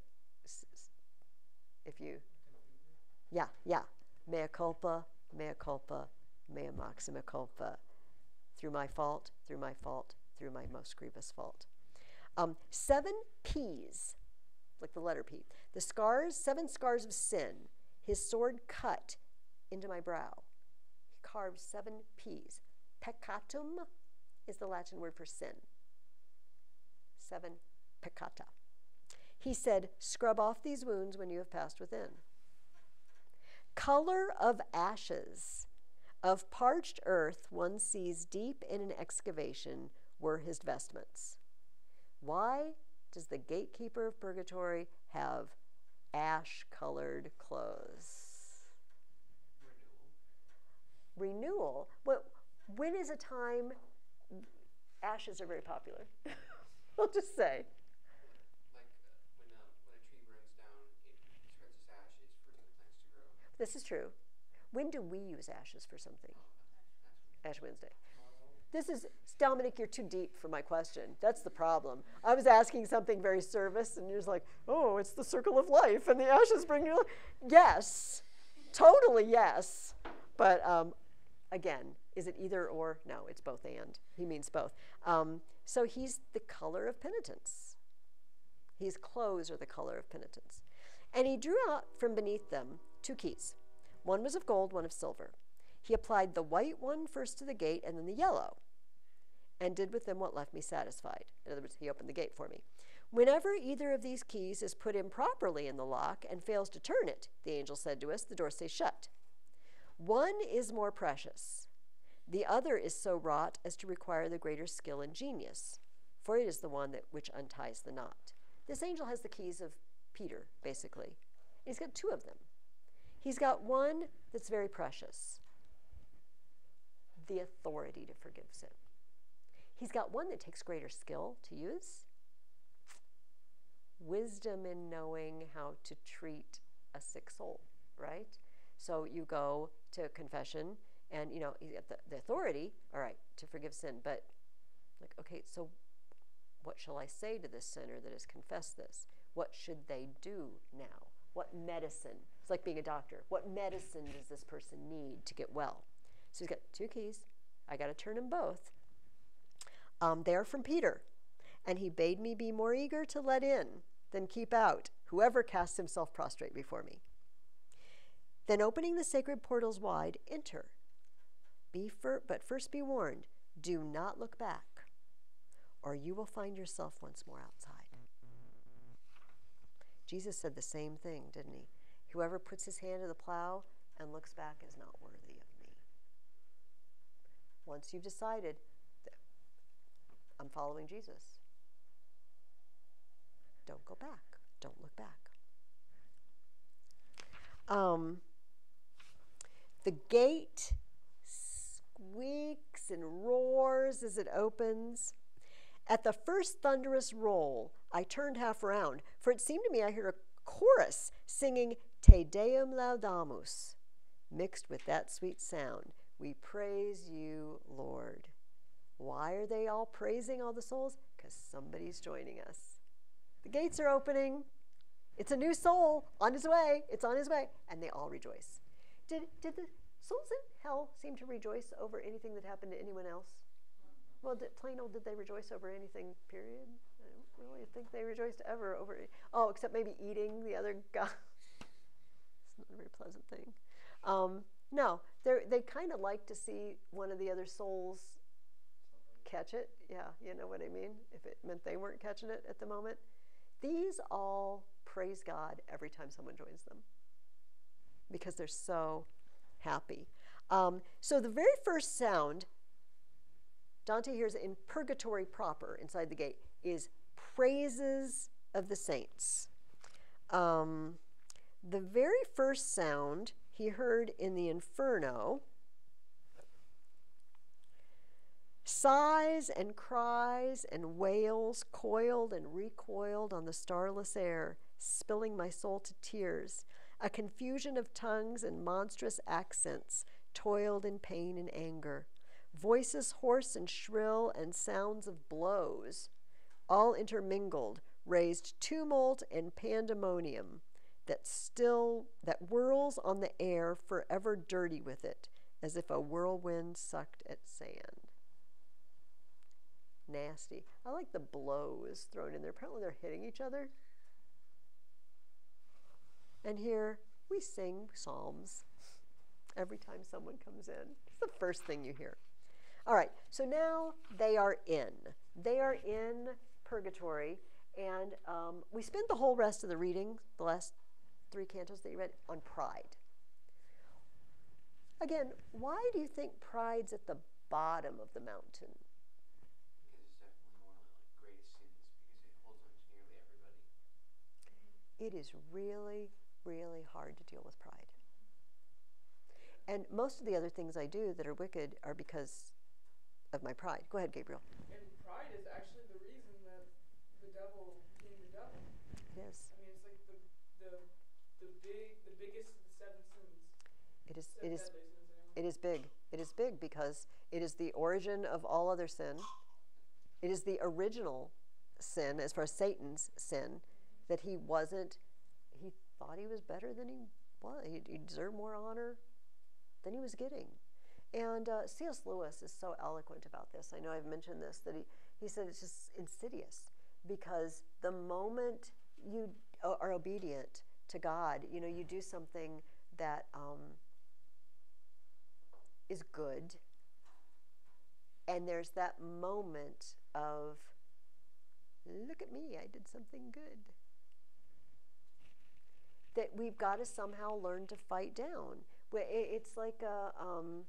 If you, yeah, yeah. Mea culpa, mea culpa, mea maxima culpa. Through my fault, through my fault, through my most grievous fault. Um, seven P's, like the letter P. The scars, seven scars of sin, his sword cut into my brow. He carved seven P's. Peccatum is the Latin word for sin. Seven peccata. He said, Scrub off these wounds when you have passed within. Color of ashes. Of parched earth one sees deep in an excavation were his vestments. Why does the gatekeeper of purgatory have ash colored clothes? Renewal. Renewal? What, when is a time ashes are very popular? (laughs) I'll just say. Like uh, when, uh, when a tree burns down, it spreads its ashes for the plants to grow. This is true. When do we use ashes for something? Ash Wednesday. This is, Dominic, you're too deep for my question. That's the problem. I was asking something very service, and you're just like, oh, it's the circle of life, and the ashes bring you. Yes, totally yes. But um, again, is it either or? No, it's both and. He means both. Um, so he's the color of penitence. His clothes are the color of penitence. And he drew out from beneath them two keys. One was of gold, one of silver. He applied the white one first to the gate and then the yellow, and did with them what left me satisfied. In other words, he opened the gate for me. Whenever either of these keys is put improperly in the lock and fails to turn it, the angel said to us, the door stays shut. One is more precious. The other is so wrought as to require the greater skill and genius, for it is the one that which unties the knot. This angel has the keys of Peter, basically. He's got two of them. He's got one that's very precious the authority to forgive sin. He's got one that takes greater skill to use wisdom in knowing how to treat a sick soul, right? So you go to confession and you know you get the, the authority, all right, to forgive sin, but like, okay, so what shall I say to this sinner that has confessed this? What should they do now? What medicine? It's like being a doctor. What medicine does this person need to get well? So he's got two keys. I got to turn them both. Um, they are from Peter. And he bade me be more eager to let in than keep out whoever casts himself prostrate before me. Then, opening the sacred portals wide, enter. Be fir- but first be warned do not look back, or you will find yourself once more outside. Jesus said the same thing, didn't he? Whoever puts his hand to the plow and looks back is not worthy of me. Once you've decided that I'm following Jesus, don't go back. Don't look back. Um, the gate squeaks and roars as it opens. At the first thunderous roll, I turned half round, for it seemed to me I heard a chorus singing Te Deum Laudamus. Mixed with that sweet sound, we praise you, Lord. Why are they all praising all the souls? Because somebody's joining us. The gates are opening. It's a new soul on his way. It's on his way. And they all rejoice. Did, did the souls in hell seem to rejoice over anything that happened to anyone else? Well, did, plain old, did they rejoice over anything, period? I don't really think they rejoiced ever over Oh, except maybe eating the other (laughs) guy. Not a very pleasant thing. Um, no, they kind of like to see one of the other souls catch it. Yeah, you know what I mean? If it meant they weren't catching it at the moment. These all praise God every time someone joins them because they're so happy. Um, so the very first sound Dante hears in purgatory proper inside the gate is praises of the saints. Um, the very first sound he heard in the inferno sighs and cries and wails coiled and recoiled on the starless air, spilling my soul to tears. A confusion of tongues and monstrous accents toiled in pain and anger voices hoarse and shrill, and sounds of blows, all intermingled, raised tumult and pandemonium that still that whirls on the air forever dirty with it as if a whirlwind sucked at sand. Nasty. I like the blows thrown in there. Apparently they're hitting each other. And here we sing psalms every time someone comes in. It's the first thing you hear. All right, so now they are in. They are in purgatory, and um, we spent the whole rest of the reading, the last three cantos that you read, on pride. Again, why do you think pride's at the bottom of the mountain? Because it's definitely one of the like, greatest sins. Because it holds on to nearly everybody. it is really, really hard to deal with pride. And most of the other things I do that are wicked are because of my pride. Go ahead, Gabriel. And pride is actually the reason that the devil became the devil. It is. I mean, it's like the the the big the biggest of the seven sins. It is. Seven it is. Sins, it is big. It is big because it is the origin of all other sin. It is the original sin, as far as Satan's sin, that he wasn't, he thought he was better than he was. He, he deserved more honor than he was getting. And uh, C.S. Lewis is so eloquent about this. I know I've mentioned this, that he, he said it's just insidious because the moment you are obedient to God, you know, you do something that um, is good, and there's that moment of, look at me, I did something good. That we've got to somehow learn to fight down. It's like a, um,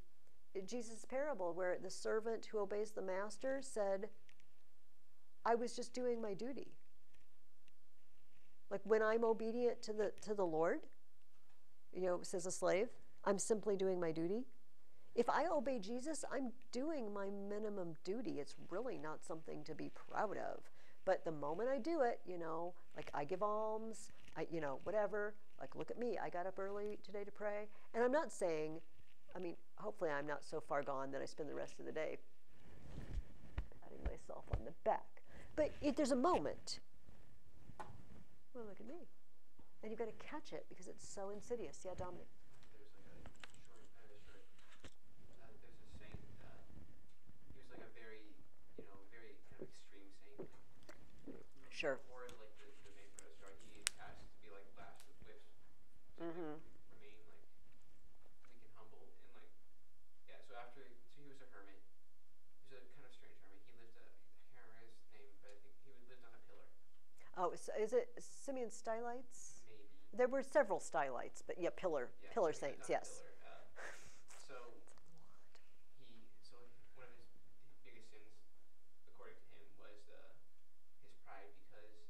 Jesus' parable where the servant who obeys the master said, I was just doing my duty. Like when I'm obedient to the to the Lord, you know, says a slave, I'm simply doing my duty. If I obey Jesus, I'm doing my minimum duty. It's really not something to be proud of. But the moment I do it, you know, like I give alms, I, you know, whatever, like look at me, I got up early today to pray. And I'm not saying, I mean, hopefully I'm not so far gone that I spend the rest of the day patting myself on the back. But if there's a moment, well, look at me. And you've got to catch it because it's so insidious. Yeah, Dominic. There's like a short, uh, short, there's a saint, he was like a very, you know, very kind of extreme saint. Like, Sure. Before like the, the main he asked to be like with whips. To, Mhm. like weak and humble and like yeah. So after, so he was a hermit. He was a kind of strange hermit. He lived a, I can't remember his name, but I think he lived on a pillar. Oh, so is it Simeon Stylites? Maybe. There were several Stylites, but yeah, pillar Yeah, pillar saints. Yes. pillar, uh, (laughs) so he so one of his biggest sins, according to him, was uh, his pride because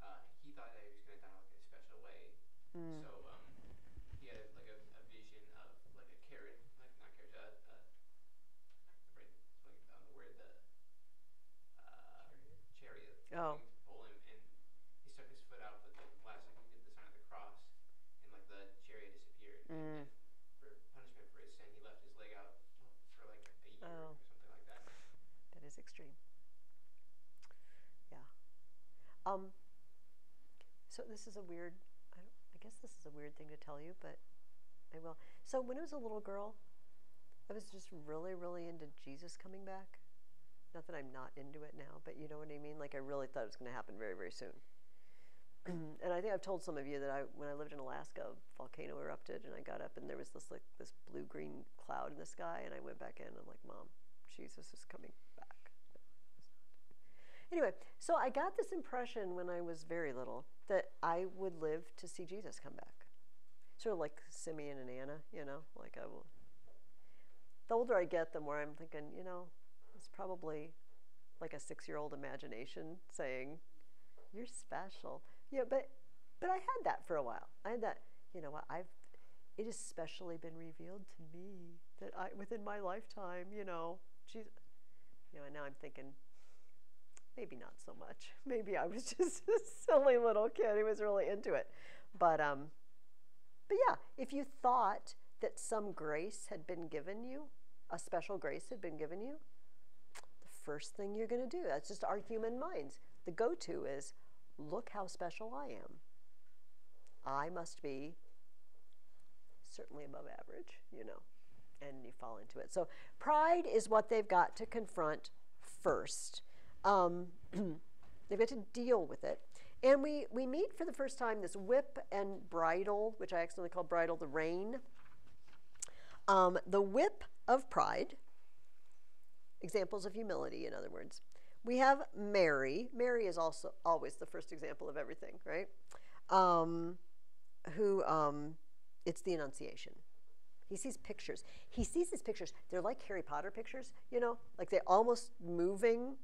uh, he thought that he was going to die like a special way. Mm. So um, he had like a, a vision of like a carrot, like not carrot, uh, uh, right, like the word the uh, chariot. Oh. coming to pull him, and he stuck his foot out, but the last second he did the sign of the cross, and like the chariot disappeared. Mm. And for punishment for his sin, he left his leg out for like a year Oh. or something like that. That is extreme. Yeah. Um. So this is a weird. I, I guess this is a weird thing to tell you, but I will. So when I was a little girl, I was just really, really into Jesus coming back. Not that I'm not into it now, but you know what I mean. Like I really thought it was going to happen very, very soon. (clears throat) and I think I've told some of you that I, when I lived in Alaska, a volcano erupted, and I got up and there was this like this blue-green cloud in the sky, and I went back in. and I'm like, Mom, Jesus is coming back. Anyway, so I got this impression when I was very little that I would live to see Jesus come back. Sort of like Simeon and Anna, you know, like I will. The older I get, the more I'm thinking, you know, it's probably like a six year old imagination saying, You're special. Yeah, but but I had that for a while. I had that, you know what, I've it has specially been revealed to me that I within my lifetime, you know, Jesus you know, and now I'm thinking, maybe not so much. (laughs) Maybe I was just (laughs) a silly little kid who was really into it. But um but yeah, if you thought that some grace had been given you, a special grace had been given you, the first thing you're going to do, that's just our human minds. The go to is look how special I am. I must be certainly above average, you know, and you fall into it. So pride is what they've got to confront first. Um, (clears throat) they've got to deal with it. And we, we meet for the first time this whip and bridle, which I accidentally called bridle the rein. Um, the whip of pride, examples of humility, in other words. We have Mary. Mary is also always the first example of everything, right? Um, who, um, it's the Annunciation. He sees pictures. He sees these pictures. They're like Harry Potter pictures, you know, like they're almost moving,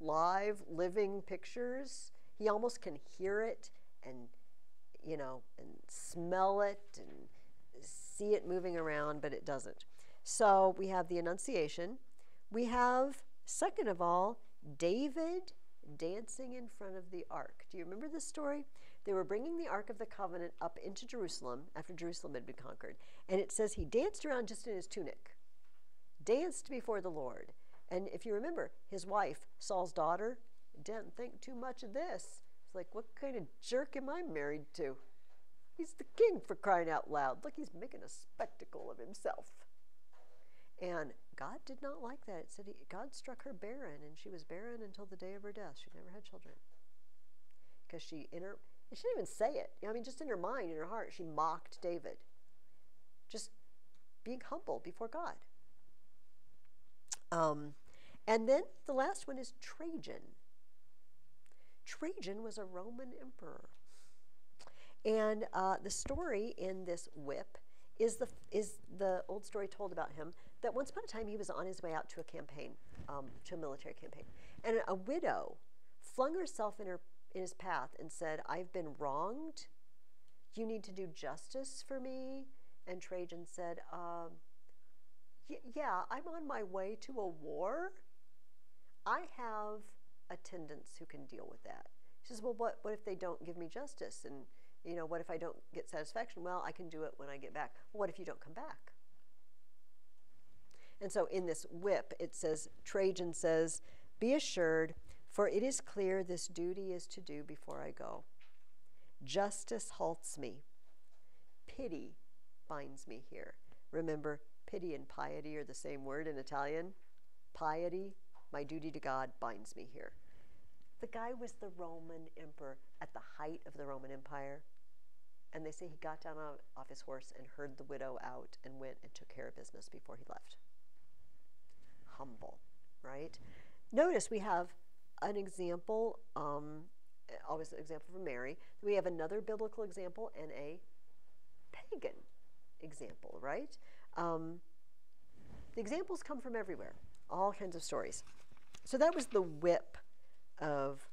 live, living pictures. He almost can hear it, and you know, and smell it and see it moving around, but it doesn't. So we have the Annunciation. We have, second of all, David dancing in front of the ark. Do you remember this story? They were bringing the Ark of the Covenant up into Jerusalem after Jerusalem had been conquered. And it says he danced around just in his tunic, danced before the Lord. And if you remember, his wife, Saul's daughter, didn't think too much of this. It's like, what kind of jerk am I married to? He's the king for crying out loud. Look, he's making a spectacle of himself. And God did not like that. It said he, God struck her barren, and she was barren until the day of her death. She never had children. Because she, in her, she didn't even say it. I mean, just in her mind, in her heart, she mocked David. Just being humble before God. Um, and then the last one is Trajan. Trajan was a Roman emperor. And uh, the story in this whip is the, is the old story told about him that once upon a time he was on his way out to a campaign, um, to a military campaign. And a widow flung herself in, her, in his path and said, I've been wronged. You need to do justice for me. And Trajan said, um, Yeah, I'm on my way to a war. I have attendants who can deal with that. He says, Well, what, what if they don't give me justice? And, you know, what if I don't get satisfaction? Well, I can do it when I get back. Well, what if you don't come back? And so in this whip, it says, Trajan says, Be assured, for it is clear this duty is to do before I go. Justice halts me. Pity binds me here. Remember, pity and piety are the same word in Italian. Piety, my duty to God, binds me here. The guy was the Roman emperor at the height of the Roman Empire. And they say he got down off his horse and heard the widow out and went and took care of business before he left humble, right? Notice we have an example, um, always an example from Mary. We have another biblical example and a pagan example, right? Um, the examples come from everywhere, all kinds of stories. So that was the whip of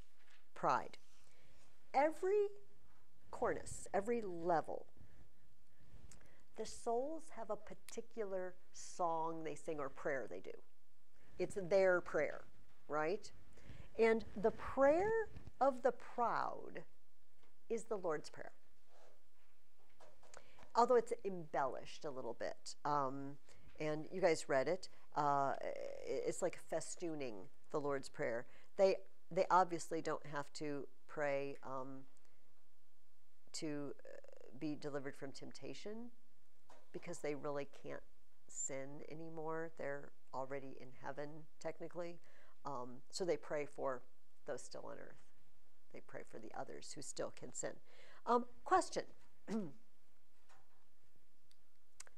pride. Every cornice, every level, the souls have a particular song they sing or prayer they do. It's their prayer, right? And the prayer of the proud is the Lord's Prayer. Although it's embellished a little bit. Um, and you guys read it. Uh, it's like festooning the Lord's Prayer. They, they obviously don't have to pray um, to uh, be delivered from temptation because they really can't sin anymore. They're already in heaven, technically. Um, so they pray for those still on earth. They pray for the others who still can sin. Um, question. (clears throat)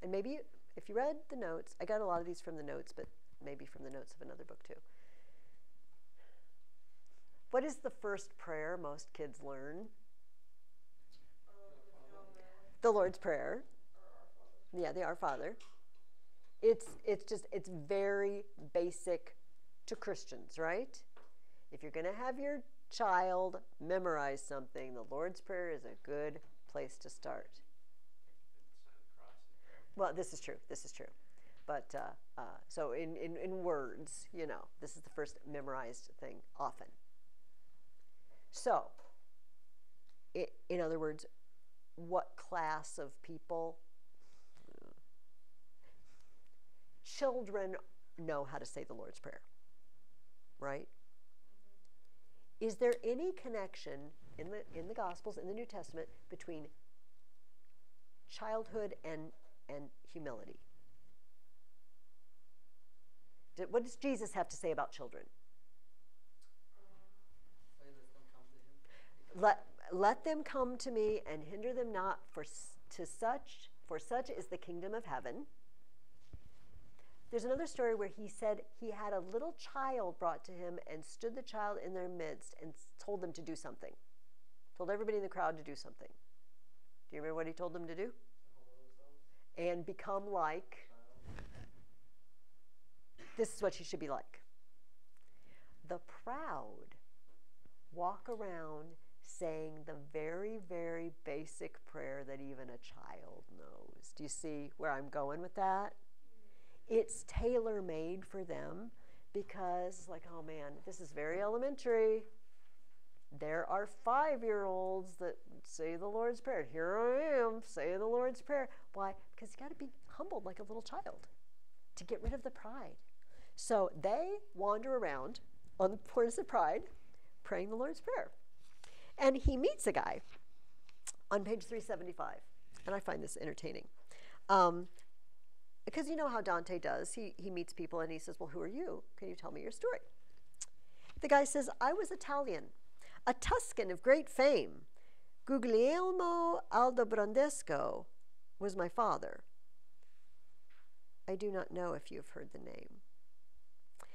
and maybe if you read the notes, I got a lot of these from the notes, but maybe from the notes of another book too. What is the first prayer most kids learn? The Lord's Prayer. Yeah, the Our Father. It's, it's just, it's very basic to Christians, right? If you're going to have your child memorize something, the Lord's Prayer is a good place to start. Well, this is true. This is true. But uh, uh, so in, in, in words, you know, this is the first memorized thing often. So, it, in other words, what class of people children know how to say the Lord's Prayer, right? Is there any connection in the, in the Gospels, in the New Testament, between childhood and, and humility? What does Jesus have to say about children? Let, let them come to me and hinder them not, for to such for such is the kingdom of heaven. There's another story where he said he had a little child brought to him and stood the child in their midst and told them to do something. Told everybody in the crowd to do something. Do you remember what he told them to do? And become like. This is what you should be like. The proud walk around saying the very, very basic prayer that even a child knows. Do you see where I'm going with that? It's tailor made for them because, like, oh man, this is very elementary. There are five year olds that say the Lord's Prayer. Here I am, say the Lord's Prayer. Why? Because you got to be humbled like a little child to get rid of the pride. So they wander around on the portals of pride, praying the Lord's Prayer. And he meets a guy on page 375. And I find this entertaining. Um, because you know how Dante does. He, he meets people and he says, Well, who are you? Can you tell me your story? The guy says, I was Italian, a Tuscan of great fame. Guglielmo Aldobrandesco was my father. I do not know if you've heard the name.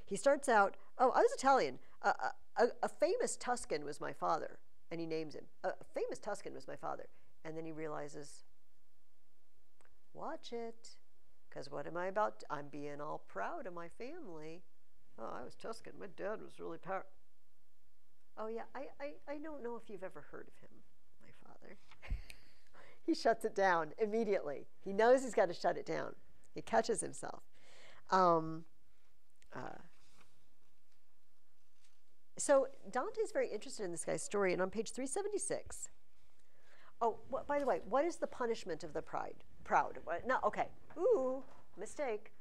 He starts out, Oh, I was Italian. A, a, a famous Tuscan was my father. And he names him. A, a famous Tuscan was my father. And then he realizes, Watch it. Because what am I about? I'm being all proud of my family. Oh, I was Tuscan. My dad was really powerful. Oh, yeah, I, I, I don't know if you've ever heard of him. He shuts it down immediately. He knows he's got to shut it down. He catches himself. Um, uh, so Dante's very interested in this guy's story, and on page 376. Oh, by the way, what is the punishment of the pride? Proud. What, no, okay. Ooh, mistake.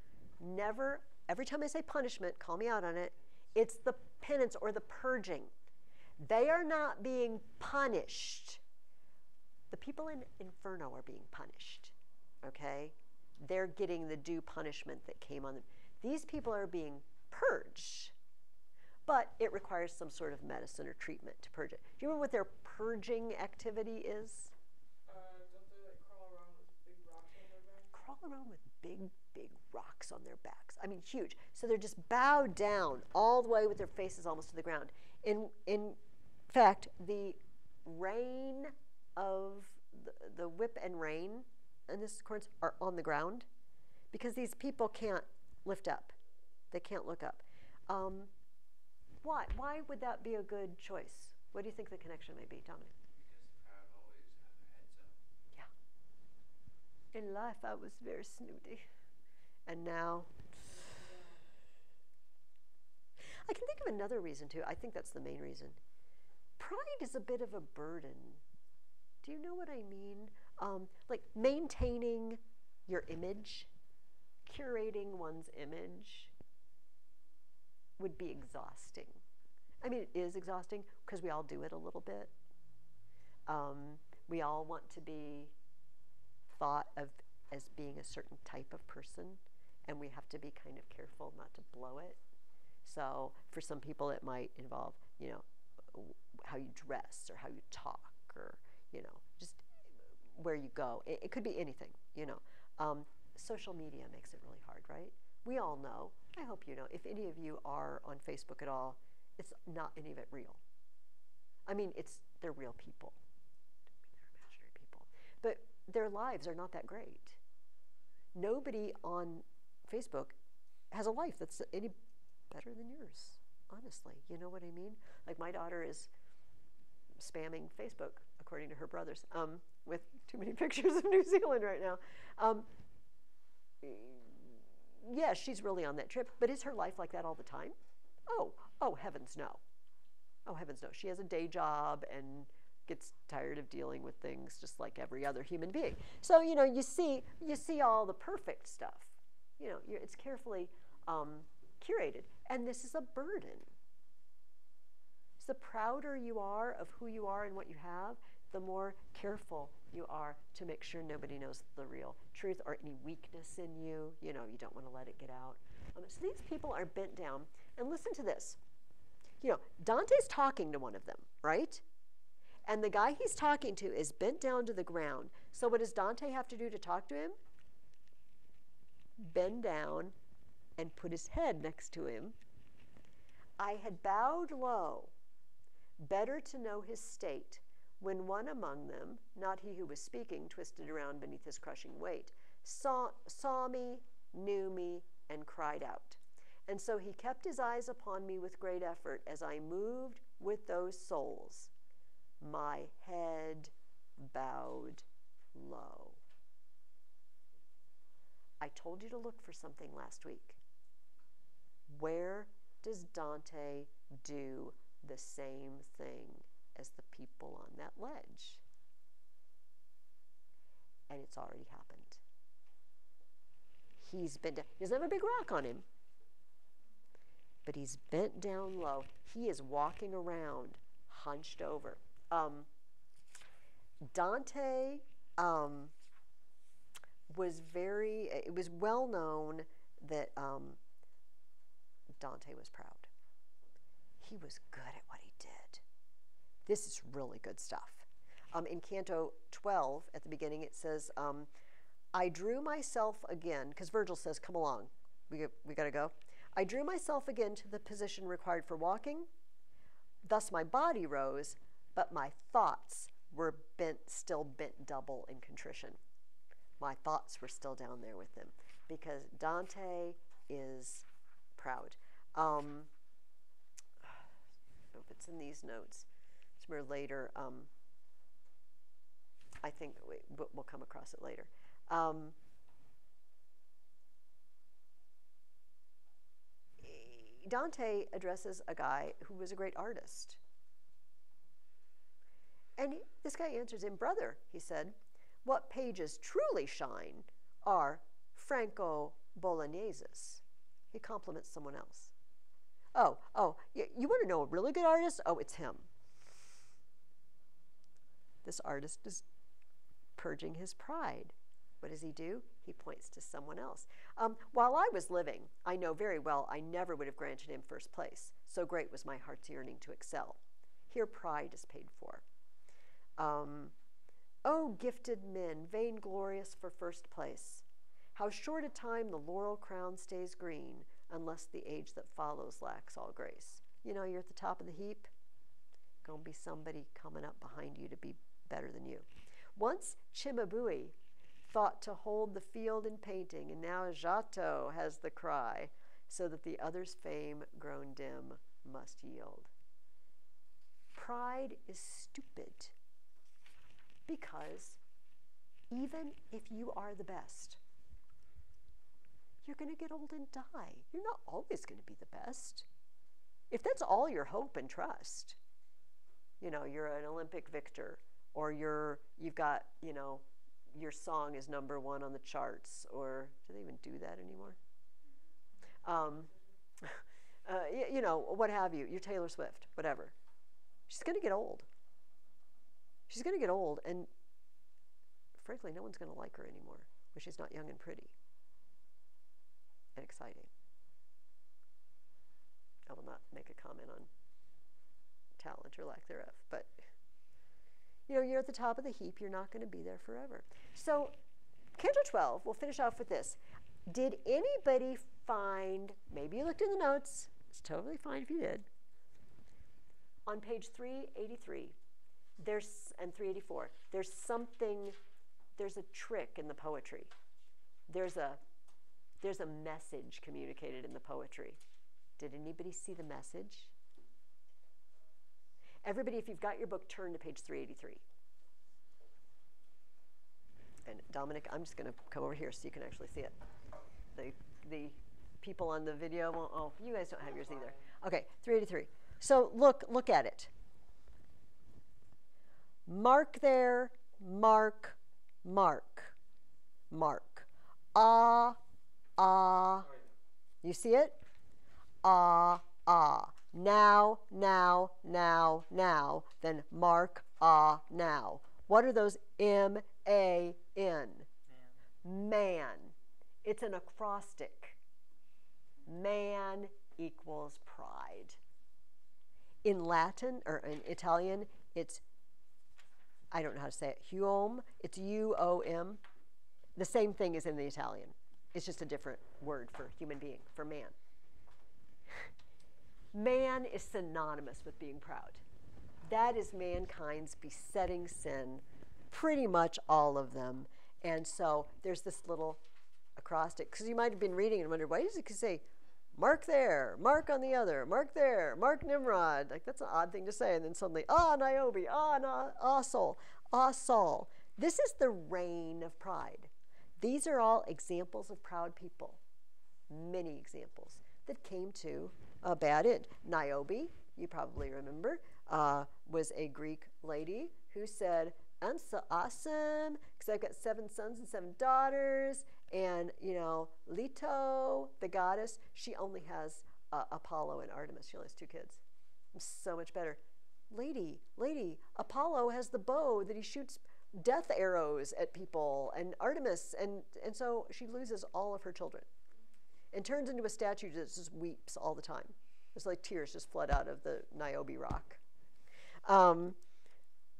Never, every time I say punishment, call me out on it. It's the penance or the purging. They are not being punished. The people in Inferno are being punished. Okay? They're getting the due punishment that came on them. These people are being purged but it requires some sort of medicine or treatment to purge it. Do you remember what their purging activity is? Uh, don't they like crawl around with big rocks on their back? Crawl around with big, big rocks on their backs. I mean, huge. So they're just bowed down all the way with their faces almost to the ground. In, in fact, the rein of the, the whip and rein and this course are on the ground because these people can't lift up. They can't look up. Um, why? Why would that be a good choice? What do you think the connection may be, Dominic? Up. In life, I was very snooty. And now, I can think of another reason too. I think that's the main reason. Pride is a bit of a burden. Do you know what I mean? Um, like maintaining your image, curating one's image would be exhausting. I mean, it is exhausting because we all do it a little bit. Um, we all want to be thought of as being a certain type of person, and we have to be kind of careful not to blow it. So, for some people, it might involve, you know, how you dress or how you talk you know, just where you go. It, it could be anything, you know. Um, social media makes it really hard, right? We all know, I hope you know, if any of you are on Facebook at all, it's not any of it real. I mean, it's they're real people. They're imaginary people. But their lives are not that great. Nobody on Facebook has a life that's any better than yours, honestly. You know what I mean? Like my daughter is spamming Facebook, according to her brothers, um, with too many (laughs) pictures of New Zealand right now. Um, yes, she's really on that trip, but is her life like that all the time? Oh, oh, heavens no. Oh, heavens no. She has a day job and gets tired of dealing with things just like every other human being. So, you know, you see, you see all the perfect stuff. You know, it's carefully um, curated. And this is a burden. The prouder you are of who you are and what you have, the more careful you are to make sure nobody knows the real truth or any weakness in you. You know, you don't want to let it get out. Um, so these people are bent down. And listen to this. You know, Dante's talking to one of them, right? And the guy he's talking to is bent down to the ground. So what does Dante have to do to talk to him? Bend down and put his head next to him. I had bowed low, better to know his state when one among them, not he who was speaking, twisted around beneath his crushing weight, saw, saw me, knew me, and cried out. And so he kept his eyes upon me with great effort as I moved with those souls. my head bowed low. I told you to look for something last week. Where does Dante do the same thing as the people on that ledge? And it's already happened. He's been down, he doesn't have a big rock on him, but he's bent down low. He is walking around hunched over. Um, Dante um, was very, it was well known that um, Dante was proud. He was good at what he did. This is really good stuff. Um, in Canto 12, at the beginning, it says, um, I drew myself again, because Virgil says, Come along, we, we got to go. I drew myself again to the position required for walking. Thus my body rose, but my thoughts were bent, still bent double in contrition. My thoughts were still down there with them because Dante is proud. Um, if it's in these notes, somewhere later. Um, I think we, we'll come across it later. Um, Dante addresses a guy who was a great artist. And he, this guy answers him, Brother, he said, what pages truly shine are Franco Bolognese's. He compliments someone else. Oh, oh, you, you want to know a really good artist? Oh, it's him. This artist is purging his pride. What does he do? He points to someone else. Um, while I was living, I know very well I never would have granted him first place. So great was my heart's yearning to excel. Here, pride is paid for. Um, oh, gifted men, vainglorious for first place, how short a time the laurel crown stays green, unless the age that follows lacks all grace. You know, you're at the top of the heap, gonna be somebody coming up behind you to be better than you. Once Cimabue thought to hold the field in painting, and now Giotto has the cry, so that the other's fame, grown dim, must yield. Pride is stupid because even if you are the best, you're going to get old and die. You're not always going to be the best. If that's all your hope and trust, you know, you're an Olympic victor or you're you've got, you know, your song is number one on the charts, or do they even do that anymore? Um, (laughs) uh, you, you know, what have you? You're Taylor Swift, whatever. She's going to get old. She's going to get old, and frankly, no one's going to like her anymore when she's not young and pretty exciting. I will not make a comment on talent or lack thereof, but you know, you're at the top of the heap, you're not going to be there forever. So, Canto 12, we'll finish off with this. Did anybody find, maybe you looked in the notes, it's totally fine if you did. On page 383, there's, and 384, there's something, there's a trick in the poetry. There's a, there's a message communicated in the poetry. Did anybody see the message? Everybody, if you've got your book, turn to page 383. And Dominic, I'm just going to come over here so you can actually see it. The, the people on the video won't, oh, you guys don't have yours either. Okay, 383. So look, look at it. Mark there, mark, mark, mark. Ah, ah. You see it? Ah, ah now, now, now, now, then mark, ah, now. What are those M A N? Man. It's an acrostic. Man equals pride. In Latin or in Italian, it's, I don't know how to say it, huom. It's U O M. The same thing is in the Italian. It's just a different word for human being, for man. Man is synonymous with being proud. That is mankind's besetting sin, pretty much all of them. And so there's this little acrostic, because you might have been reading and wondered, why does it say Mark there, Mark on the other, Mark there, Mark Nimrod. Like that's an odd thing to say. And then suddenly, ah, Niobe, ah, ah, Saul, ah, Saul. This is the rein of pride. These are all examples of proud people, many examples that came to a bad end. Niobe, you probably remember, uh, was a Greek lady who said, I'm so awesome because I've got seven sons and seven daughters. And, you know, Leto, the goddess, she only has uh, Apollo and Artemis. She only has two kids. I'm so much better. Lady, lady, Apollo has the bow that he shoots death arrows at people, and Artemis, and, and so she loses all of her children and turns into a statue that just weeps all the time. It's like tears just flood out of the Niobe rock. Um,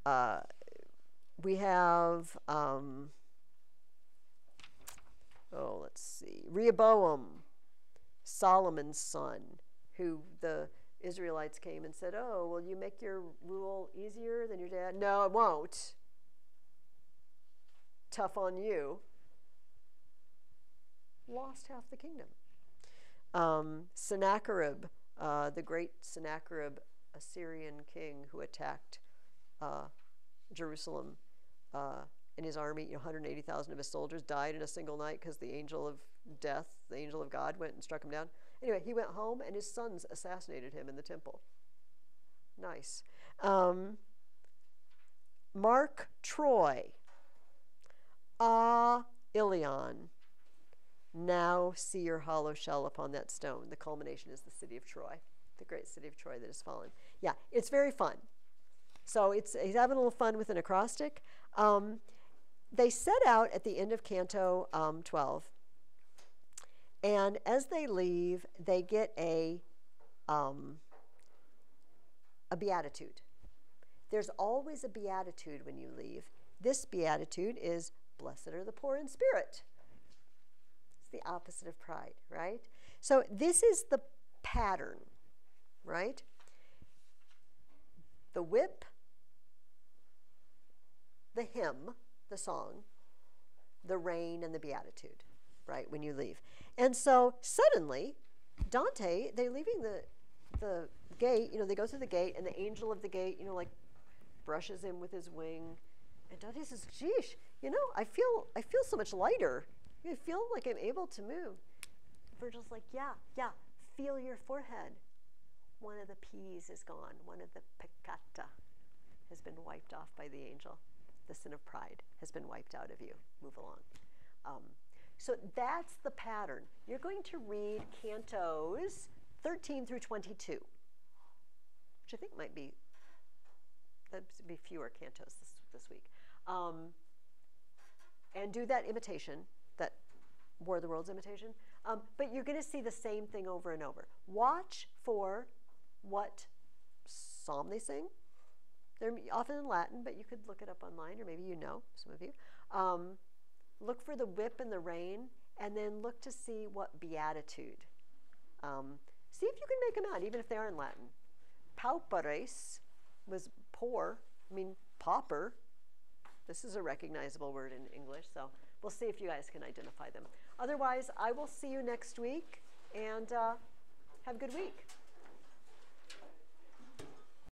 uh, we have, um, oh, let's see, Rehoboam, Solomon's son, who the Israelites came and said, Oh, will you make your rule easier than your dad? No, it won't. Tough on you. Lost half the kingdom. Um, Sennacherib, uh, the great Sennacherib, Assyrian king who attacked uh, Jerusalem uh, in his army, you know, 180,000 of his soldiers died in a single night because the angel of death, the angel of God, went and struck him down. Anyway, he went home and his sons assassinated him in the temple. Nice. Um, Mark Troy. Ah, Ilion. Now see your hollow shell upon that stone. The culmination is the city of Troy, the great city of Troy that has fallen. Yeah, it's very fun. So it's he's having a little fun with an acrostic. Um, they set out at the end of Canto um, 12, and as they leave, they get a um, a beatitude. There's always a beatitude when you leave. This beatitude is blessed are the poor in spirit. It's the opposite of pride, right? So this is the pattern, right? The whip, the hymn, the song, the rein, and the beatitude, right, when you leave. And so suddenly, Dante, they're leaving the, the gate, you know, they go through the gate, and the angel of the gate, you know, like brushes him with his wing. And Dante says, Geesh, you know, I feel I feel so much lighter. I feel like I'm able to move. Virgil's like, yeah, yeah, feel your forehead. One of the P's is gone. One of the peccata has been wiped off by the angel the sin of pride has been wiped out of you. Move along. Um, so that's the pattern. You're going to read cantos 13 through 22, which I think might be, that'd be fewer cantos this, this week. Um, and do that imitation, that War the Worlds imitation. Um, but you're going to see the same thing over and over. Watch for what psalm they sing, they're often in Latin, but you could look it up online, or maybe you know, some of you. Um, look for the whip and the rein, and then look to see what beatitude. Um, see if you can make them out, even if they are in Latin. Pauperes was poor. I mean, pauper. This is a recognizable word in English, so we'll see if you guys can identify them. Otherwise, I will see you next week, and uh, have a good week.